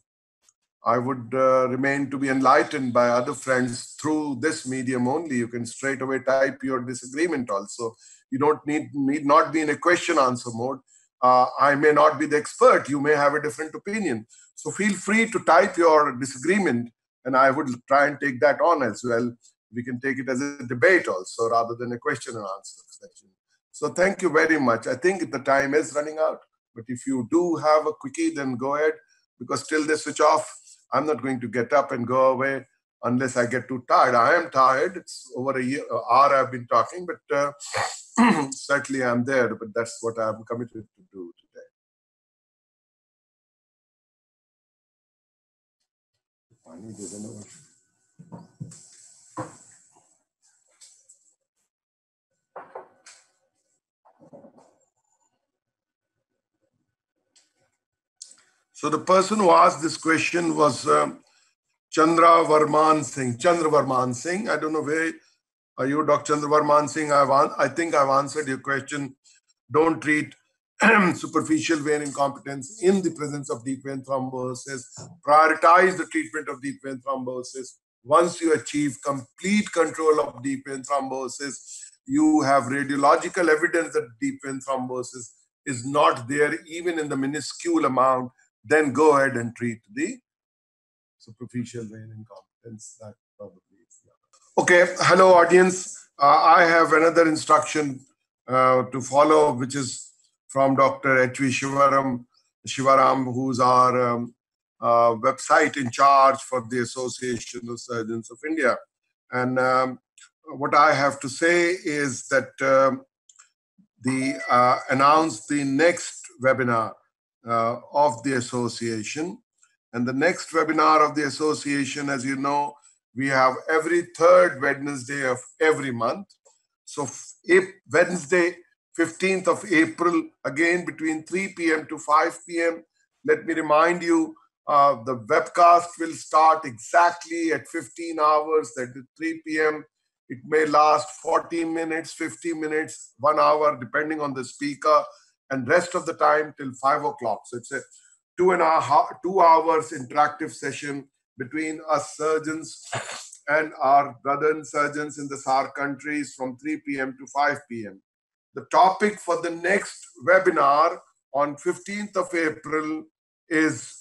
I would uh, remain to be enlightened by other friends through this medium only. You can straight away type your disagreement also. You don't need, need not be in a question answer mode. Uh, I may not be the expert. You may have a different opinion. So feel free to type your disagreement, and I would try and take that on as well. We can take it as a debate also rather than a question and answer session. So thank you very much. I think the time is running out, but if you do have a quickie, then go ahead because till they switch off, I'm not going to get up and go away unless I get too tired. I am tired. It's over a year, hour I've been talking, but uh, certainly I'm there. But that's what I'm committed to do today. So the person who asked this question was um, Chandra Varman Singh. Chandra Varman Singh. I don't know where are you, Dr. Chandra Varman Singh. I've I think I've answered your question. Don't treat superficial vein incompetence in the presence of deep vein thrombosis. Prioritize the treatment of deep vein thrombosis. Once you achieve complete control of deep vein thrombosis, you have radiological evidence that deep vein thrombosis is not there even in the minuscule amount, then go ahead and treat the superficial vein incompetence. That probably is. Yeah. Okay, hello audience. Uh, I have another instruction uh, to follow, which is from Dr. H.V. Shivaram, Shivaram, who's our um, uh, website in charge for the Association of Surgeons of India. And um, what I have to say is that um, the uh, announce the next webinar uh, of the association. And the next webinar of the association, as you know, we have every third Wednesday of every month. So Wednesday, 15th of April, again between 3 p.m. to 5 p.m. Let me remind you, uh, the webcast will start exactly at 15 hours, that is 3 p.m. It may last 40 minutes, 50 minutes, one hour, depending on the speaker, and rest of the time till five o'clock. So it's a two and a half, two hours interactive session between us surgeons and our brother surgeons in the SAARC countries from 3 p.m. to 5 p.m. The topic for the next webinar on 15th of April is,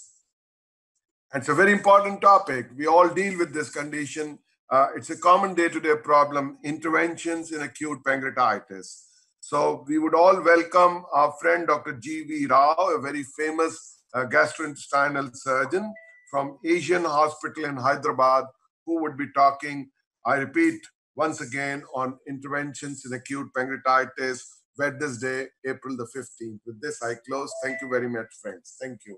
and it's a very important topic. We all deal with this condition uh, it's a common day-to-day problem, interventions in acute pancreatitis. So we would all welcome our friend Dr. G.V. Rao, a very famous uh, gastrointestinal surgeon from Asian Hospital in Hyderabad, who would be talking, I repeat once again, on interventions in acute pancreatitis, Wednesday, April the 15th. With this, I close. Thank you very much, friends. Thank you.